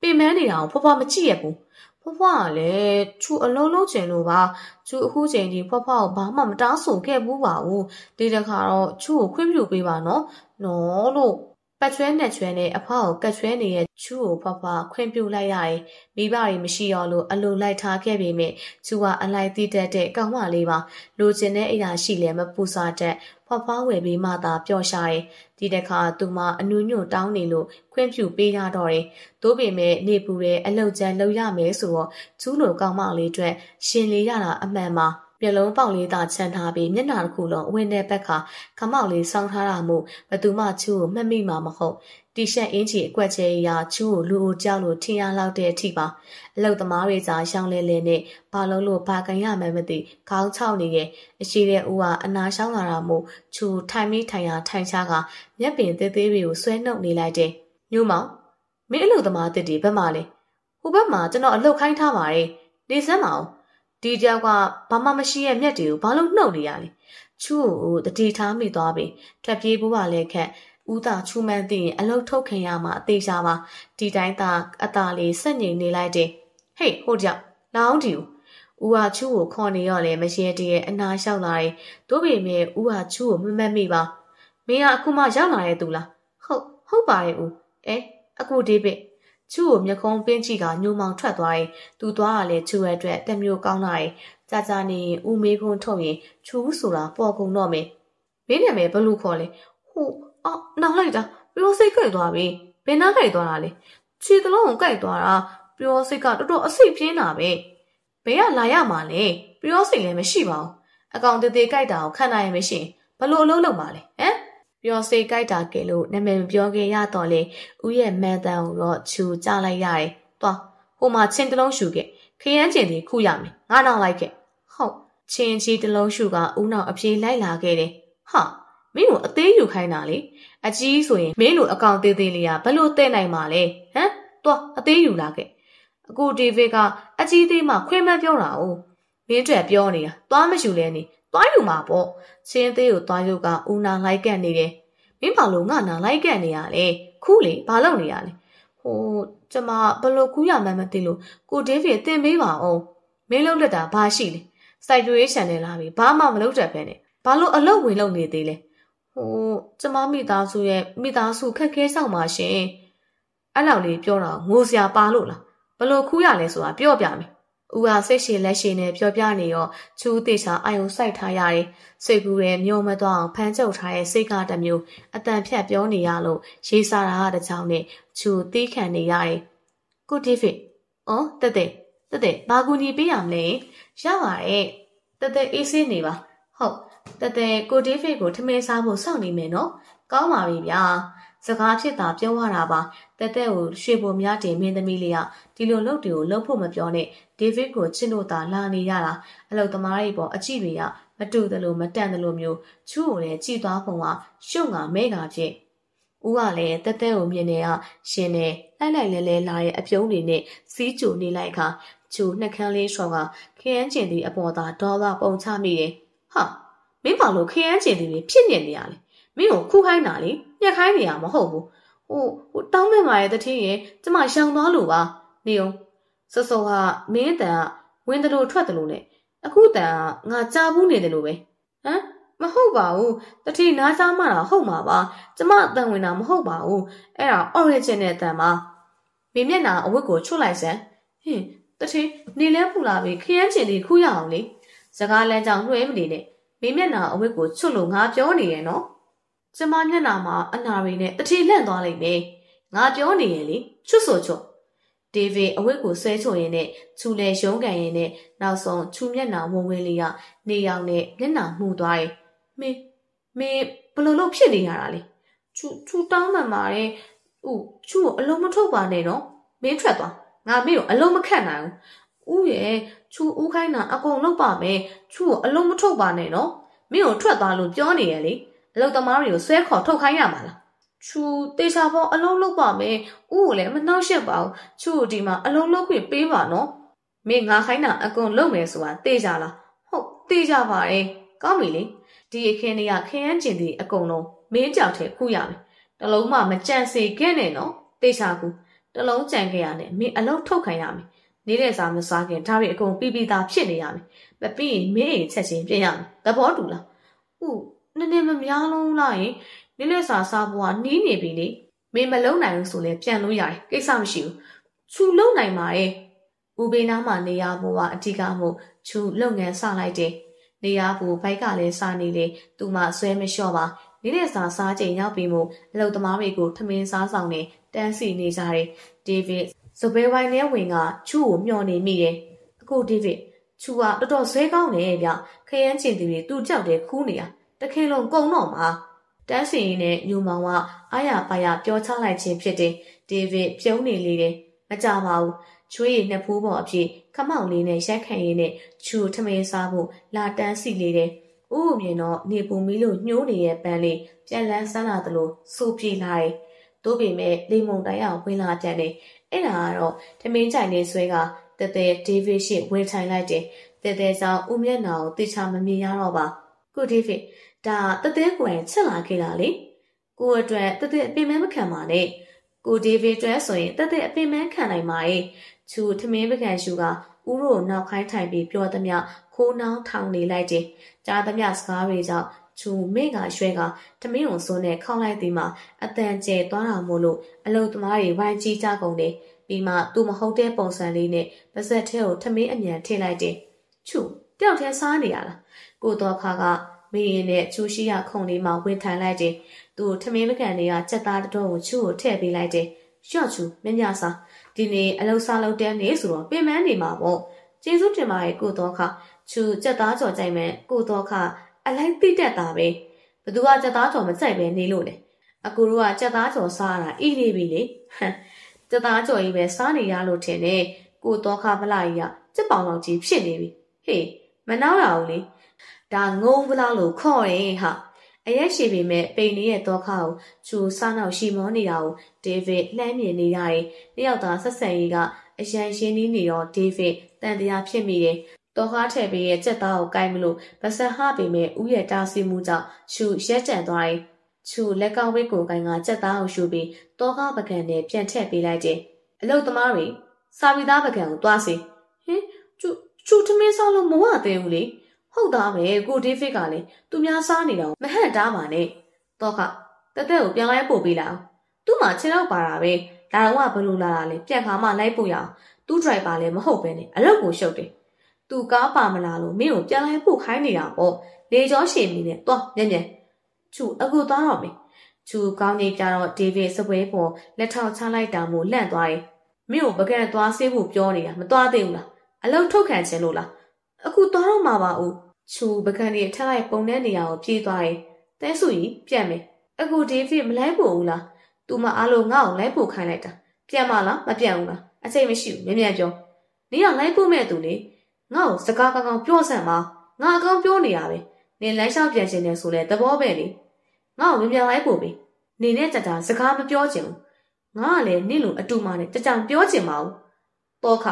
ပင်မနေတာကိုဖွားဖွားမကြည့်ရဘူးဖွားဖွားကလည်းချူအလုံးလုံးချင်လို့ပါချူအခုချိန်ဒီဖွားဖွားကိုဘာမှမတားဆိုခဲ့ဘူးပါဘူးဒီတခါတော့ချူကိုခွင့်ပြုပေးပါနော်နော်လို့ ပတ်ချွဲနဲ့ချွဲနဲ့အဖွားကိုကတ်ချွဲနေတဲ့ချူကိုဖွားဖွားခွင့်ပြုလိုက်ရတယ်မိဘတွေမရှိတော့လို့အလိုလိုက်ထားခဲ့ပေမဲ့ချူကအလိုက်တိတက်တဲ့ကောင်းမလေးပါလိုချင်တဲ့အရာရှိလည်းမပူစားတတ်ဖွားဖွားဝယ်ပြီးမှသာပျော်ရှာတယ်ဒီတခါသူမအနူးညွတ်တောင်းနေလို့ခွင့်ပြုပေးရတော့တယ်သို့ပေမဲ့နေပူတဲ့အလောက်ကျန်လောက်ရမယ်ဆိုတော့ကျူးလိုကောင်းမလေးအတွက်ရှင်လေးရတာအမှန်ပါ မျက်လုံးပေါက်လေးသာချမ်းထားပြီးမျက်နှာတစ်ခုလုံးအဝင်းတဲ့ဘက်ကခမောက်လေးစောင်းထားတာမို့ဘသူမှချူကိုမှတ်မိမှာမဟုတ်တီရှပ်အင်းကြီးအကွက်ချဲရာချူကိုလူအိုကြောက်လို့ထင်ရလောက်တဲ့အထိပါအလုတ်သမားတွေစာရှောင်းလဲလဲနဲ့ဘာလို့လို့ဘာကန်ရမှန်းမသိခေါင်းချောက်နေရဲ့အရှိတဲ့ဦးကအနာရှောင်းလာတာမို့ချူထိုင်မိထိုင်ရထိုင်ချကမျက်ပင်သေးသေးတွေကိုဆွဲနှုတ်နေလိုက်တယ်ညို့မောင်မင်းအလုတ်သမားတစ်တီဘက်မှာလဲဟိုဘက်မှာကျွန်တော်အလုတ်ခိုင်းထားပါတယ်နေစမ်းမအောင် ဒီတယောက်ကဘာမှမရှိရဲ့မျက်တွေကိုဘာလို့နှုတ်နေရလဲချူကိုတတိထားမိသွားပြီထွက်ပြေးဖို့ပါလဲခက်ဦးသာချူမှန်းသိရင်အလုတ်ထုတ်ခင်ရမှာအသေးစားပါဒီတိုင်းသာအသာလေးစက်ငိမ်နေလိုက်တယ်ဟေးဟိုကြောက်လောင်းတီဦးဦးဟာချူကိုခေါ်နေရောလေမရှဲတည်းအနာလျှောက်လာတယ်တို့ပေမဲ့ဦးဟာချူကိုမမတ်မိပါမင်းကအခုမှရောက်လာတဲ့သူလားဟုတ်ဟုတ်ပါတယ်ဦးအဲအခုဒီပစ် ချူကိုမျက်ခုံးပင်းကြည့်ကညိုမောင်ထွက်သွားတယ်သူသွားတာလေချူရဲ့အတွက်တမျိုးကောင်းလာတယ်ကြာကြာနေဦးမေးခွန်းထုတ်ရင်ချူဆိုတာပေါ်ကုန်တော့မယ်မင်းနာမည်ဘလို့ခေါ်လဲဟိုအော်နောက်လိုက်တာပျော်စိတ်ကြိုက်သွားပြီဘယ်နာကြိုက်သွားတာလဲခြေတလုံးကိုကြိုက်သွားတာပျော်စိတ်ကတော်တော်အစိတ်ပြင်းတာပဲဘယ်ကလာရမှာလဲပျော်စိတ်လည်းမရှိပါဘူးအကောင်တေးသေးကြိုက်တာကိုခံနိုင်မရှိဘလို့အလုံးလုံးပါလဲဟမ် ပျော်စိတ်ကြိုက်တာကဲလို့နာမည်မပြောခင်ရတော့လေဦးရဲ့မန်တန်ကိုတော့ခြူကြလိုက်ရတယ်သွားဟိုမှာချင်းတလုံးရှူခဲ့ခရမ်းကျင်တွေခုရမယ်ငါနောက်လိုက်ခဲ့ဟုတ်ချင်းချီတလုံးရှူကဦးနောက်အပြေးလိုက်လာခဲ့တယ်ဟာမင်းကိုအသေးယူခိုင်းတာလေအကြီးဆိုရင်မင်းလိုအကောင်သေးသေးလေးကဘလို့တဲ့နိုင်မှာလဲဟမ်သွားအသေးယူလာခဲ့အခုဒေးဗစ်ကအကြီးသေးမှခွေးမပြောတာ哦မင်းတွေ့ပြောနေတာသွားမယူလဲနေ သွားယူမှာပေါ့ချင်းသေးကိုသွားယူကဦးနာလိုက်ကန့်နေတယ်မင်းဘာလို့ငါနာလိုက်ကန့်နေရလဲခုလေဘာလုပ်နေရလဲဟိုကျမဘလို့ကူးရမှန်းမသိလို့ကိုဒေးဗစ်တင်ပေးပါအောင်မင်းလုပ်လက်တာဘာရှိလဲစိုက်တူရေးချန်နယ်လာပြီဘာမှမလုပ်တတ်ပဲနဲ့ဘာလို့အလုပ်ဝင်လုပ်နေသေးလဲဟိုကျမမိသားစုရဲ့မိသားစုခက်ခဲဆောင်ပါရှင်အဲ့လောက်လေးပြောတာငိုစရာပါလို့လားဘလို့ခူးရလဲဆိုတာပြောပြမယ် ဦးဟာစိတ်ရှည်လက်ရှည်နဲ့ပြောပြနေရောချူးသေးချာအာယုံစိုက်ထားရတယ်စိတ်ကူးရဲ့မျိုးမသွားအောင်ဖမ်းချုပ်ထားတဲ့စိတ်ကတမျိုးအတန်ဖြတ်ပြောနေရလို့ရေးစားတာကတကြောင်နဲ့ချူတီးခံနေရတယ်ကုတီဖစ်အော်တက်တက်တက်တက်ဘာကူညီပေးရမလဲရပါတယ်တက်တက်အေးဆေးနေပါဟုတ်တတဲ့ကိုဒေးဗစ်ကိုထမင်းစားဖို့စောင့်နေမယ်နော်ကောင်းပါပြီဗျာ စကားဖြစ်တာပြောရတာပါတက်တက်ကိုရွှေပေါ်များတင်မင်းသမီးလေးကဒီလိုလုပ်တွေကိုလုပ်ဖို့မပြောနဲ့ဒေးဗစ်ကိုချစ်လို့သာလာနေရတာအလုပ်သမားတွေပေါ်အကြည့်တွေကမတူသလိုမတန့်သလိုမျိုးချူကိုလည်းကြည်သွားပုံကရှုံငါမဲကဖြစ်ဦးကလည်းတက်တက်ကိုမြင်နေတာရှင်နေလိုက်လိုက်လဲလဲလာရဲ့အပြုံးတွေနဲ့စီးကြိုနေလိုက်ခါချူနှက်ခမ်းလေးရှော်ကခရမ်းကျင်ဒီအပေါ်သာဒေါ်လာပုံချမိတယ်ဟာမင်းဘာလို့ခရမ်းကျင်တွေဖြစ်နေနေရလဲမင်းကိုခုခိုင်းတာလေ ညှက်ခိုင်းနေရမဟုတ်ဘူးဟိုဟိုတောင်းမဲ့မာရဲ့တထင်းရဲ့ကျမရှောင်သွားလို့ပါနေအောင်စောစောကမင်းတန်ကဝင်တယ်လို့ထွက်တယ်လို့ ਨੇ အခုတန်ကငါကြာဘူးနေတယ်လို့ပဲဟမ်မဟုတ်ပါဘူးတတိနားစားမှတာဟုတ်မှာပါကျမအတန်ဝင်တာမဟုတ်ပါဘူးအဲ့ဒါ origin နဲ့အတန်ပါမိမျက်နာအဝတ်ကိုချွတ်လိုက်စမ်းဟင်တတိနေလဲပူလာပြီခရမ်းချင်လေးခူးရအောင်လေစကားလမ်းကြောင်လွှဲမနေနဲ့မင်းမျက်နှာအဝတ်ကိုချွတ်လို့ငါပြောနေရနော် ကျမမျက်နှာမှာအနာတွေနဲ့တထီလန့်သွားလိုက်မယ်ငါပြောနေရလေချွတ်ဆိုချွတ်ဒေးဗစ်အဝတ်ကိုဆွဲချုံရင်းနဲ့ချူလဲရုံးကန်ရင်းနဲ့နောက်ဆုံးချူမျက်နှာဝင်ဝင်လေးကနေရောင်နဲ့မျက်နှာမှုသွားတယ်မင်းမင်းဘလို့လို့ဖြစ်နေရတာလဲချူချူတောင်းမှန်ပါတယ်ဥချူကိုအလုံးမထုတ်ပါနဲ့နော်မင်းထွက်သွားငါမင်းကိုအလုံးမခတ်နိုင်ဘူးဥရဲ့ချူဦးခိုင်းတာအကုန်လုပ်ပါမယ်ချူကိုအလုံးမထုတ်ပါနဲ့နော်မင်းကိုထွက်သွားလို့ပြောနေရလေ အလုပ်သမားတွေကိုဆွဲခေါ်ထုတ်ခိုင်းရမှာလားချူတေချာပေါ်အလုံးလုပ်ပါမယ်ဥကိုလည်းမနှောက်ရှက်ပါဘူးချူကိုဒီမှာအလုံးလုပ်ခွင့်ပေးပါနော်မင်းငါခိုင်းတာအကုန်လုပ်မယ်ဆိုတာတေချာလားဟုတ်တေချာပါတယ်ကောင်းပြီလေဒဒီအခင်းတွေကခရမ်းကျင်တွေအကုန်လုံးမင်းကြောက်ထဲခုရမယ်တလုံးမှမကြံစေခဲ့နဲ့နော်တေချာကူတလုံးကြံခဲ့ရနဲ့မင်းအလုံးထုတ်ခံရမယ်နေတဲ့စားမစားခင်ဒါတွေအကုန်ပြီးပြီးသားဖြစ်နေရမယ်မပြီးရင်မင်းအိမ်ချက်ချင်းပြင်ရမယ်သဘောတူလားဟုတ် နည်းနည်းမများလုံးလားရင်နေ့လက်စာစားဖို့ကနှီးနေပြီလေမင်းမလုံနိုင်ဘူးဆိုလဲပြန်လို့ရတယ်ကိစ္စမရှိဘူးချူလုံနိုင်ပါရဲ့ဦးဘေးနားမှာနေရဖို့ကအထီးကမို့ချူလုပ်ငန်းစလိုက်တယ်နေရဖို့ဘိုက်ကလည်းစားနေလေသူမှဆွဲမလျှော့ပါနေတဲ့စာစားချိန်ရောက်ပြီမို့အလုပ်သမားတွေကိုထမင်းစားဆောင်နေတန်းစီနေကြတယ်ဒေးဗစ်စပယ်ဝိုင်နဲ့ဝင်ကချူကိုမျှော်နေမိတယ်အခုဒေးဗစ်ချူကတော်တော်ဆွဲကောင်းတယ်ဗျခရမ်းချင်သူတွေသူ့ကြောက်တယ်ခူးနေတာ တခင်လုံးကုံတော့မှာတန်းစီရင်နဲ့ညူမောင်ကအားရပါရပြောချလိုက်ခြင်းဖြစ်တယ်ဒေးဗစ်ပြုံးနေလေတယ်မကြပါဘူးချွေးရည်နှစ်ဖူးပေါ်အဖြစ်ခမောင်လေးနဲ့ရက်ခံရည်နဲ့ချူထမင်းစားဖို့လာတန်းစီလေတယ်။ဥဥမြင်တော့နေပူမီလို့ညှိုးနေတဲ့ပန်းလေးပြန်လန်းဆန်းလာသလိုစူပြေလာတယ်။တို့ပေမဲ့လေမုံတိုင်အောင်ဝင်လာပြန်တယ်။အဲ့ဒါကတော့ထမင်းကြိုင်လေးဆွဲကတတဲဒေးဗစ်ရှေ့ဝင်ထိုင်လိုက်တယ်။တတဲဆောင်ဦးမျက်နှာကိုတေချာမမြင်ရတော့ပါ။ကိုဒေးဗစ် ဒါတတဲကွယ်ချက်လာခဲ့တာလေ။ကိုအတွက်တတဲအပင်မဲမခံပါနဲ့။ကိုဒေးဗစ်အတွက်ဆိုရင်တသက်အပင်မခံနိုင်ပါရဲ့ချူထမင်းပကံရှူကဦးရိုနောက်ခိုင်းထိုင်ပြီးပြောသမျှခိုးနှောင်းထောင်နေလိုက်တယ်ကြားသမျှစကားတွေကြောင့်ချူမိကရွှဲကထမင်းုံစွန်းနဲ့ခေါင်းလိုက်သည်မှာအတန်ကျဲသွားတာမို့လို့အလုသမားတွေဝိုင်းကြီးကြကုန်တယ်ပြီးမှသူမဟုတ်တဲ့ပုံစံလေးနဲ့ပါဇက်ထဲကိုထမင်းအမြန်ထည့်လိုက်တယ်ချူတယောက်တည်းစားနေရလားကိုတော်ခါက မင်းရင်နဲ့ချူရှိရခုံလေးမှာဝင်ထိုင်လိုက်တယ်သူထမင်းပကံတွေကစက်သားတတော်ကိုချူကိုထည့်ပေးလိုက်တယ်ရှော့ချူမြမြစားဒီနေ့အလုပ်စားလုပ်တဲ့နေ့ဆိုတော့ပြင်ပန်းနေမှာပေါ့ကျေးဇူးတင်ပါတယ်ကိုတော်ခချူစက်သားကြော်ကြိုက်မဲ့ကိုတော်ခအလိုက်တိတက်တာပဲဘသူကစက်သားကြော်မကြိုက်ပဲနေလို့လေအကူတို့ကစက်သားကြော်စားတာအီးနေပြီလေဟမ်စက်သားကြော်ကြီးပဲစားနေရလို့ထင်တယ်ကိုတော်ခဖလာကြီးကစက်ပေါင်လောက်ကြီးဖြစ်နေပြီဟေးမနှောက်ရဘူးလေ ဒါငုံကလားလို့ခေါ်ရင်ဟာအရက်ရှိပေမဲ့ပိန်နေရဲ့တော့ခါကိုချူစားနောက်ရှီမောနေတာကိုဒေးဗစ်လှမ်းမြင်နေရတယ်။နှစ်ယောက်သားဆက်ဆံရေးကအရန်ရှင်းနေနေတော့ဒေးဗစ်တန်တရားဖြစ်မိတယ်။တော်ခါထည့်ပေးရဲ့ကြက်သားကိုကိုင်းမလို့ဗဆက်ဟပေမဲ့ဥရဲ့တားဆီးမှုကြောင့်ချူရက်ကြံသွားတယ်။ချူလက်ကောက်ဝိတ်ကိုကိုင်းကကြက်သားကိုရှူပြီးတော်ခါပကံနဲ့ပြန်ထည့်ပေးလိုက်တယ်။အလုတ်သမားတွေစာပီသားပကံကိုတွားစီဟင်ချူချူထမင်းဆောက်လို့မဝသေးဘူးလေ။ ဟုတ်သားပဲကိုဒေးဗစ်ကလည်းသူများစားနေတော့မဟန့်တားပါနဲ့တော့ခတက်တက်ကိုပြန်လိုက်ပို့ပေးလိုက်သူ့မှာခြေတော့ပါတာပဲဒါတော့ကဘလို့လာတာလဲပြန်ခါမှလိုက်ပို့ရအောင်သူ့ဒရိုက်ပါလည်းမဟုတ်ပဲနဲ့အလုပ်ကိုရှုပ်တယ်သူကားပါမလားလို့မင်းကိုပြန်လိုက်ပို့ခိုင်းနေတာပေါ့လေကျော်ရှည်မီနဲ့တော့ညံ့ညံ့ချူအခုသွားတော့မယ်ချူကောင်းနေကြတော့ဒေးဗစ်စပွဲပေါ်လက်ထောက်ချလိုက်တာမို့လန့်သွားတယ်မင်းကိုပကံသွားဆေးဖို့ပြောနေတာမသွားသေးဘူးလားအလုပ်ထုတ်ခံခြင်းလို့လားအခုသွားတော့မှာပါဦး ချူပကံတွေထက်လိုက်ပုံတဲ့နေရာကိုပြေးသွားတယ်။တဲဆူကြီးပြန်မယ်။အခုဒေးဗစ်မလိုက်ပို့ဘူးလား။ तू မအားလို့ငါ့ကိုလိုက်ပို့ခိုင်းလိုက်တာ။ပြန်မလားမပြန်ဘူးလား။အချိန်မရှိဘူးမြန်မြန်ပြော။နေကလိုက်ပို့မဲ့သူလေ။ငါ့ကိုစကားကောင်းကောင်းပြောစမ်းပါ။ငါအကောင်းပြောနေရပဲ။နေလမ်းလျှောက်ပြန်ရှင်နေဆိုလဲသဘောပဲလေ။ငါ့ကိုမြန်မြန်လိုက်ပို့ပြီ။နေနဲ့ကြကြစကားမပြောချင်ဘူး။ငါကလည်းနင့်လိုအတူမှနဲ့ကြကြပြောချင်ပါဘူး။တော့ခ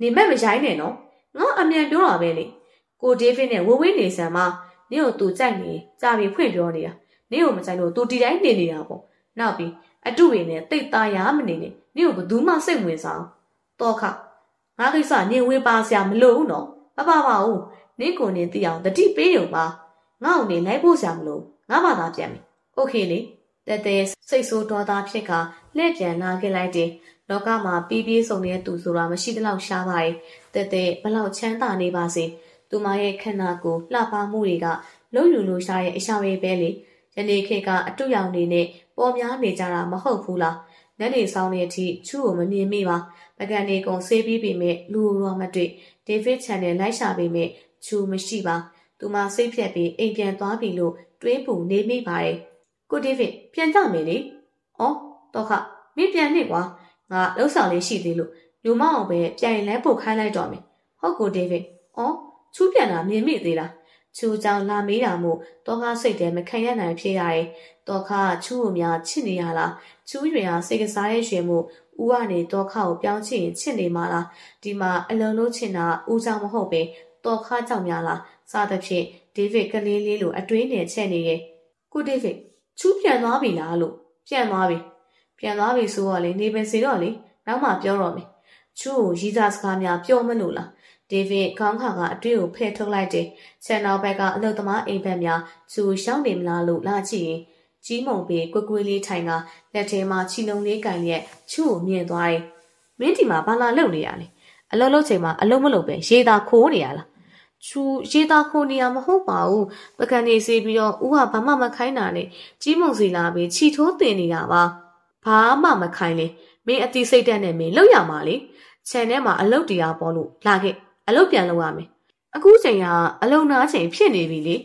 နေမဲ့မရိုင်းနဲ့နော်။ငါအမြန်ပြောတာပဲလေ။ ကိုဒေးဗစ်နဲ့ဝဝေးနေဆန်မှာနင့်ကိုသူကြိုက်နေကြာပြီးဖွင့်ပြောနေတာနင့်ကိုမကြိုက်လို့သူဒီတိုင်းနေနေတာပေါ့နောက်ပြီးအတုတွေနဲ့တိတ်သားရမနေနဲ့နင့်ကိုဘယ်သူမှစိတ်ဝင်စားတော့ခငါကိစ္စနင်ဝေးပါစရာမလိုဘူးနော်မပါပါဘူးနင့်ကိုနင်သိအောင်တတိပေးရုံပါငါ့ကိုနေလိုက်ဖို့စရာမလိုငါမှသာပြန်ပြီโอเคလေတဲတဲစိတ်ဆိုးတော်သားဖြစ်ကလှည့်ပြန်လာခဲ့လိုက်တယ်လောကမှာပြီးပြီးဆုံးနေတဲ့သူဆိုတာမရှိသလောက်ရှားပါတယ်တဲတဲဘလောက်ချမ်းသာနေပါစေ သူမရဲ့ခန္ဓာကိုယ်လှပမှုတွေကလုံးယူလို့ရှားရဲ့အရှာတွေပဲလေယနေ့ခေတ်ကအတုရောင်တွေနဲ့ပေါ်များနေကြတာမဟုတ်ဘူးလားညနေဆောင်တဲ့အထိချူကိုမမြင်မိပါပကံနေကုံဆေးပြီးပြီမဲ့လူရောမတွေ့ဒေးဗစ်ချန်နယ်လိုက်ရှာပြီးမဲ့ချူမရှိပါသူမစိတ်ဖြက်ပြီးအိမ်ပြန်သွားပြီလို့တွေးပူနေမိပါတယ်ကိုဒေးဗစ်ပြန်ကြမယ်လေဩတော့ခမင်းပြန်နေကွာငါလှုပ်ဆောင်လေးရှိသေးလို့လူမအောင်ပဲပြန်ရင်လဲပို့ခိုင်းလိုက်တော့မယ်ဟုတ်ကိုဒေးဗစ်ဩ ချူးပြန်တာမြင်မိသေးလားချူကြောင်လာမေးတာမို့တောခါစိတ်တဲမခံရနိုင်ဖြစ်ရတယ်တောခါချူးကိုများချစ်နေရလားချူးရွယ်ဟာစိတ်ကစားရဲ့ရွှေမို့ဦးကနေတောခါကိုပြောင်းချင်ချစ်နေမှာလားဒီမှာအလုံးလုံးချင်တာဦးကြောင့်မဟုတ်ပဲတောခါကြောင့်များလားစသဖြင့်ဒေးဗစ်ကလေးလေးလိုအတွင်းနဲ့ချက်နေရဲ့ကိုဒေးဗစ်ချူးပြန်သွားပြီလားလို့ပြန်သွားပြီပြန်သွားပြီဆိုတော့လေနေပင်စီတော့လေနောက်မှပြောတော့မယ်ချူကိုရီးစားစကားများပြောမလို့လား ဒေးဗစ်ခေါင်းခါကအတွေ့ကိုဖဲ့ထုတ်လိုက်တယ်ဆန်နောက်ဘက်ကအလုသမားအိမ်ဘက်များချူရှောင်းနေမလားလို့လာကြည့်ရင်ကြီးမုံပေကွက်ကွေးလေးထိုင်ကလက်ထဲမှာချီလုံးလေးကင်ရက်ချူကိုမြင်သွားတယ်မင်းဒီမှာဘာလာလုပ်နေရလဲအလုံးလုံးချိန်မှာအလုံးမလုံးပဲရေသာခိုးနေရလားချူရေသာခိုးနေရမဟုတ်ပါဘူးပကံနေစီပြီးတော့ဦးကဘာမှမခိုင်းတာနဲ့ကြီးမုံစီလာပြီးခြိထိုးတင်နေတာပါဘာမှမခိုင်းလေမင်းအတိစိတ်တက်နဲ့မင်းလောက်ရမှာလေခြံထဲမှာအလုတ်တရားပေါ်လို့လာခဲ့ အလုတ်ပြန်လုပ်ရမယ်အခုချိန်ကအလုံနာချိန်ဖြစ်နေပြီလေ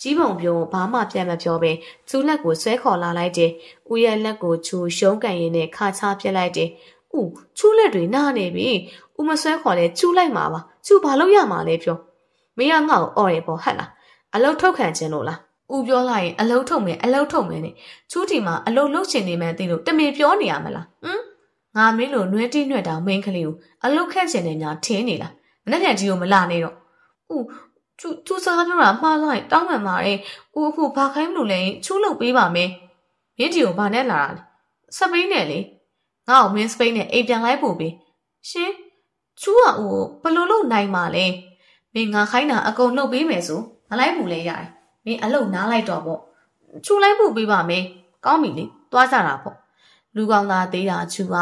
ကြီးပုံပြုံးဘာမှပြန်မပြောပဲကျူးလက်ကိုဆွဲခေါ်လာလိုက်တယ်။ဦးရဲ့လက်ကိုချူရှုံးကန်ရင်းနဲ့ခါချပြစ်လိုက်တယ်။ဦးချူးလက်တွေနားနေပြီ။ဦးမဆွဲခေါ်လဲချူးလိုက်မှာပါ။ချူဘာလို့ရမှာလဲပြော။မင်းကငါ့ကိုအော်ရပေါ့ဟဲ့လား။အလုတ်ထုတ်ခံခြင်းလို့လား။ဦးပြောလိုက်ရင်အလုတ်ထုတ်မယ်အလုတ်ထုတ်မယ်နဲ့ချူးတီမှာအလုတ်လုတ်ချင်နေမှန်းသိလို့တမင်ပြောနေရမလား။ဟမ်ငါမင်းလိုနှွဲတိနှွဲ့တောင်မင်းကလေးကိုအလုတ်ခန့်ချင်နေများထင်းနေလား။ မနေ့ကကြီးကိုမလာနေတော့။ဦးသူသူစားပြောတာမှားလိုက်တောင်းပန်ပါတယ်။ဦးအခုဘာခိုင်းမလို့လဲချူးလုပ်ပေးပါမယ်။မင်းဒီကိုဘာနဲ့လာတာလဲ။စပိန်နဲ့လေ။ငါ့ကိုမင်းစပိန်နဲ့အိမ်ပြန်လိုက်ပို့ပေး။ရှင်ချူးကဦးဘလို့လို့နိုင်မှာလဲ။မင်းငါခိုင်းတာအကုန်လုပ်ပေးမယ်ဆိုမလိုက်ဘူးလေရတယ်။မင်းအလုပ်နားလိုက်တော့ပေါ့။ချူလိုက်ပို့ပေးပါမယ်။ကောင်းပြီလေ။သွားကြတာပေါ့။လူကောင်းသားသေးတာချူက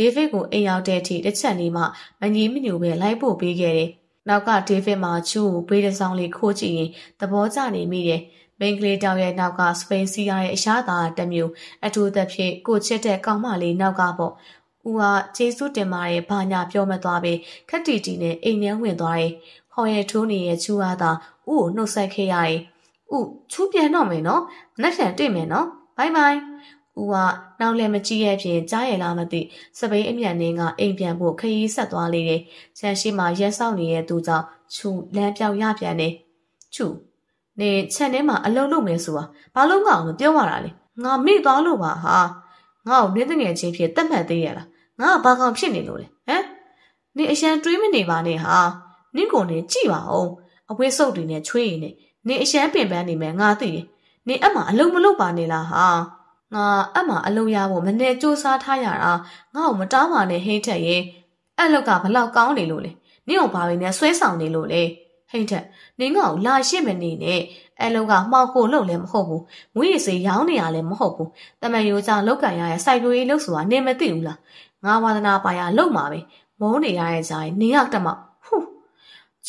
ဒေးဗစ်ကိုအိမ်ရောက်တဲ့အထိတစ်ချက်လေးမှမငြင်းမညူပဲလိုက်ပို့ပေးခဲ့တယ်။နောက်ကဒေးဗစ်မှာချူကိုဘေးတစ်ဆောင်လေးခိုးကြည့်ရင်သဘောကျနေမိတယ်။မိန်ကလေးတောင်ရဲ့နောက်ကစပိန်စီရရဲ့အရှားသားတစ်မျိုးအထူးသဖြင့်ကိုချစ်တဲ့ကောင်မလေးနောက်ကပေါ့။ဦးကကျေးဇူးတင်ပါတယ်ဘာညာပြောမသွားပဲခက်တီတီနဲ့အိမ်ထဲဝင်သွားတယ်။ဟော်ရဲ့ထိုးနေရဲ့ချူအားသာဦးကိုနှုတ်ဆက်ခဲ့ရတယ်။ဦးချူပြန်တော့မယ်နော်။မနေ့ကတွေ့မယ်နော်။ဘိုင်ဘိုင်။ ဦးကနောက်လည်းမကြည့်ရဲ့ဖြင့်ကြားရလားမသိစပိန်အမြန်နှင်းကအိမ်ပြန်ဖို့ခရီးဆက်သွားလေတယ်။ဆန်ရှိမှရက်ဆောက်နေတဲ့သူကြောင့်ချူလမ်းပြောင်ရပြန်တယ်။ချူနေချက်ထဲမှာအလုံးလုံးမယ်ဆိုတာဘာလို့ငါ့အောင်ပြောရတာလဲ။ငါမိသွားလို့ပါဟာ။ငါ့ကိုနင်းတငယ်ချင်းဖြစ်တတ်မှတ်သေးရလား။ငါကဘာကောင်ဖြစ်နေလို့လဲ။ဟမ်။နေအရန်တွေးမနေပါနဲ့ဟာ။နင့်ကိုနေကြည့်ပါဦး။အဝိစုပ်တွေနဲ့ချွေးရည်နဲ့နေအရန်ပင်ပန်းနေမယ်ငါသိတယ်။နေအမှအလုံးမလုံးပါနေလားဟာ။ ငါအမှအလုပ်ရဖို့မနဲ့စူးစမ်းထားရတာငါ့ကိုမတောင်းပါနဲ့ဟိတ်ထက်ရဲ့အဲ့လောက်ကဘလောက်ကောင်းနေလို့လဲနင့်ကိုဘာပဲနဲ့ဆွဲဆောင်နေလို့လဲဟိတ်ထက်နင်းငါ့ကိုလာရှိမနေနဲ့အဲ့လောက်ကမှောက်ဖို့လုပ်လည်းမဟုတ်ဘူးမွေးရစေရောင်းနေရလည်းမဟုတ်ဘူးတမန်ရိုးကြလောက်ကန်ရရဲ့စိုက်ပျိုးရေးလုပ်ဆိုတာနင်မသိဘူးလားငါဝါသနာပါရလုပ်မှာပဲမုန်းနေရရဲ့ဂျာနင်းရောက်တမဟူး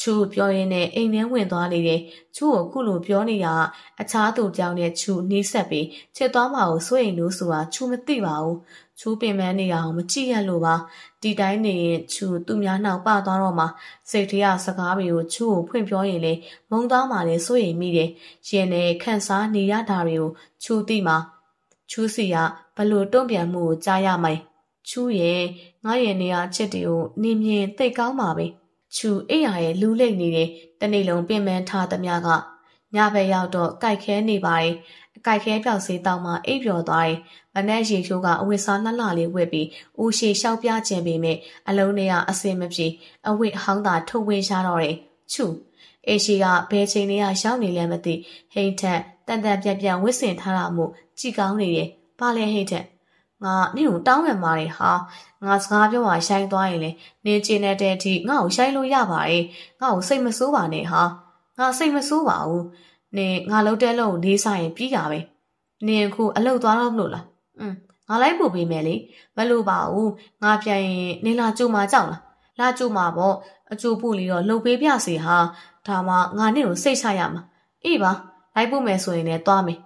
ချူပြောရင်းနဲ့အိမ်ထဲဝင်သွားလေတယ်ချူကိုခုလိုပြောနေတာအခြားသူကြောင့်နဲ့ချူနှိစက်ပြီးချစ်သွားမှာကိုစိုးရိမ်လို့ဆိုတာချူမသိပါဘူးချူပင်ပန်းနေရအောင်မကြည့်ရလို့ပါဒီတိုင်းနေရင်ချူသူများနှောက်ပသွားတော့မှစိတ်ထဲကစကားတွေကိုချူကိုဖွင့်ပြောရင်လေမုံသားမှလည်းစိုးရိမ်မိတယ်ရင်နဲ့ခန့်စားနေရတာတွေကိုချူသိမှာချူစီကဘလို့တုံ့ပြန်မှုကိုကြားရမယ်ချူရဲ့ငါရဲ့နေရာချစ်တွေကိုနေမြင်သိကောင်းပါပဲ ချူအိယာရဲ့လူးလိမ့်နေတယ်တနေ့လုံးပင်ပန်းထားသမျှကညဘက်ရောက်တော့ကြိုက်ခဲနေပါတယ်အကြိုက်ခဲပြောက်စေးတောင်းမှအိပ်ပျော်သွားတယ်မနက်ရေချိုးကအဝတ်စားလှလှလေးဝတ်ပြီးဦးရှိလျှောက်ပြခြင်းပေမဲ့အလုံးထဲကအစင်မပြေအဝတ်ဟောင်းသာထုတ်ဝေရတော့တယ်ချူအေရှိကဘယ်ချိန်လေးကရောက်နေလဲမသိဟိတ်ထက်တန်တန်ပြက်ပြက်ဝစ်စင်ထားတာမို့ကြည်ကောင်းနေတယ်ဘာလဲဟိတ်ထက် ငါနင့်ကိုတောင်းဝင်ပါတယ်ဟာငါစကားပြောမှရှိုင်းသွားရင်လေနင်းကျင်တဲ့အထိငါ့ကိုရှိုင်းလို့ရပါတယ်ငါ့ကိုစိတ်မဆိုးပါနဲ့ဟာငါစိတ်မဆိုးပါဘူးနင်ငါလှုပ်တဲ့လုံလေးစားရင်ပြီးတာပဲနင်အခုအလုတ်သွားတော့မလို့လားอืมငါလိုက်ပို့ပေးမယ်လေမလို့ပါဘူးငါပြန်ရင်နင်လာကြိုမှာကြောက်လားလာကြိုမှာပေါ့အကျိုးပို့လေးတော့လှုပ်ပေးပြစီဟာဒါမှငါနင့်ကိုစိတ်ချရမှာအေးပါလိုက်ပို့မယ်ဆိုရင်လည်းသွားမယ်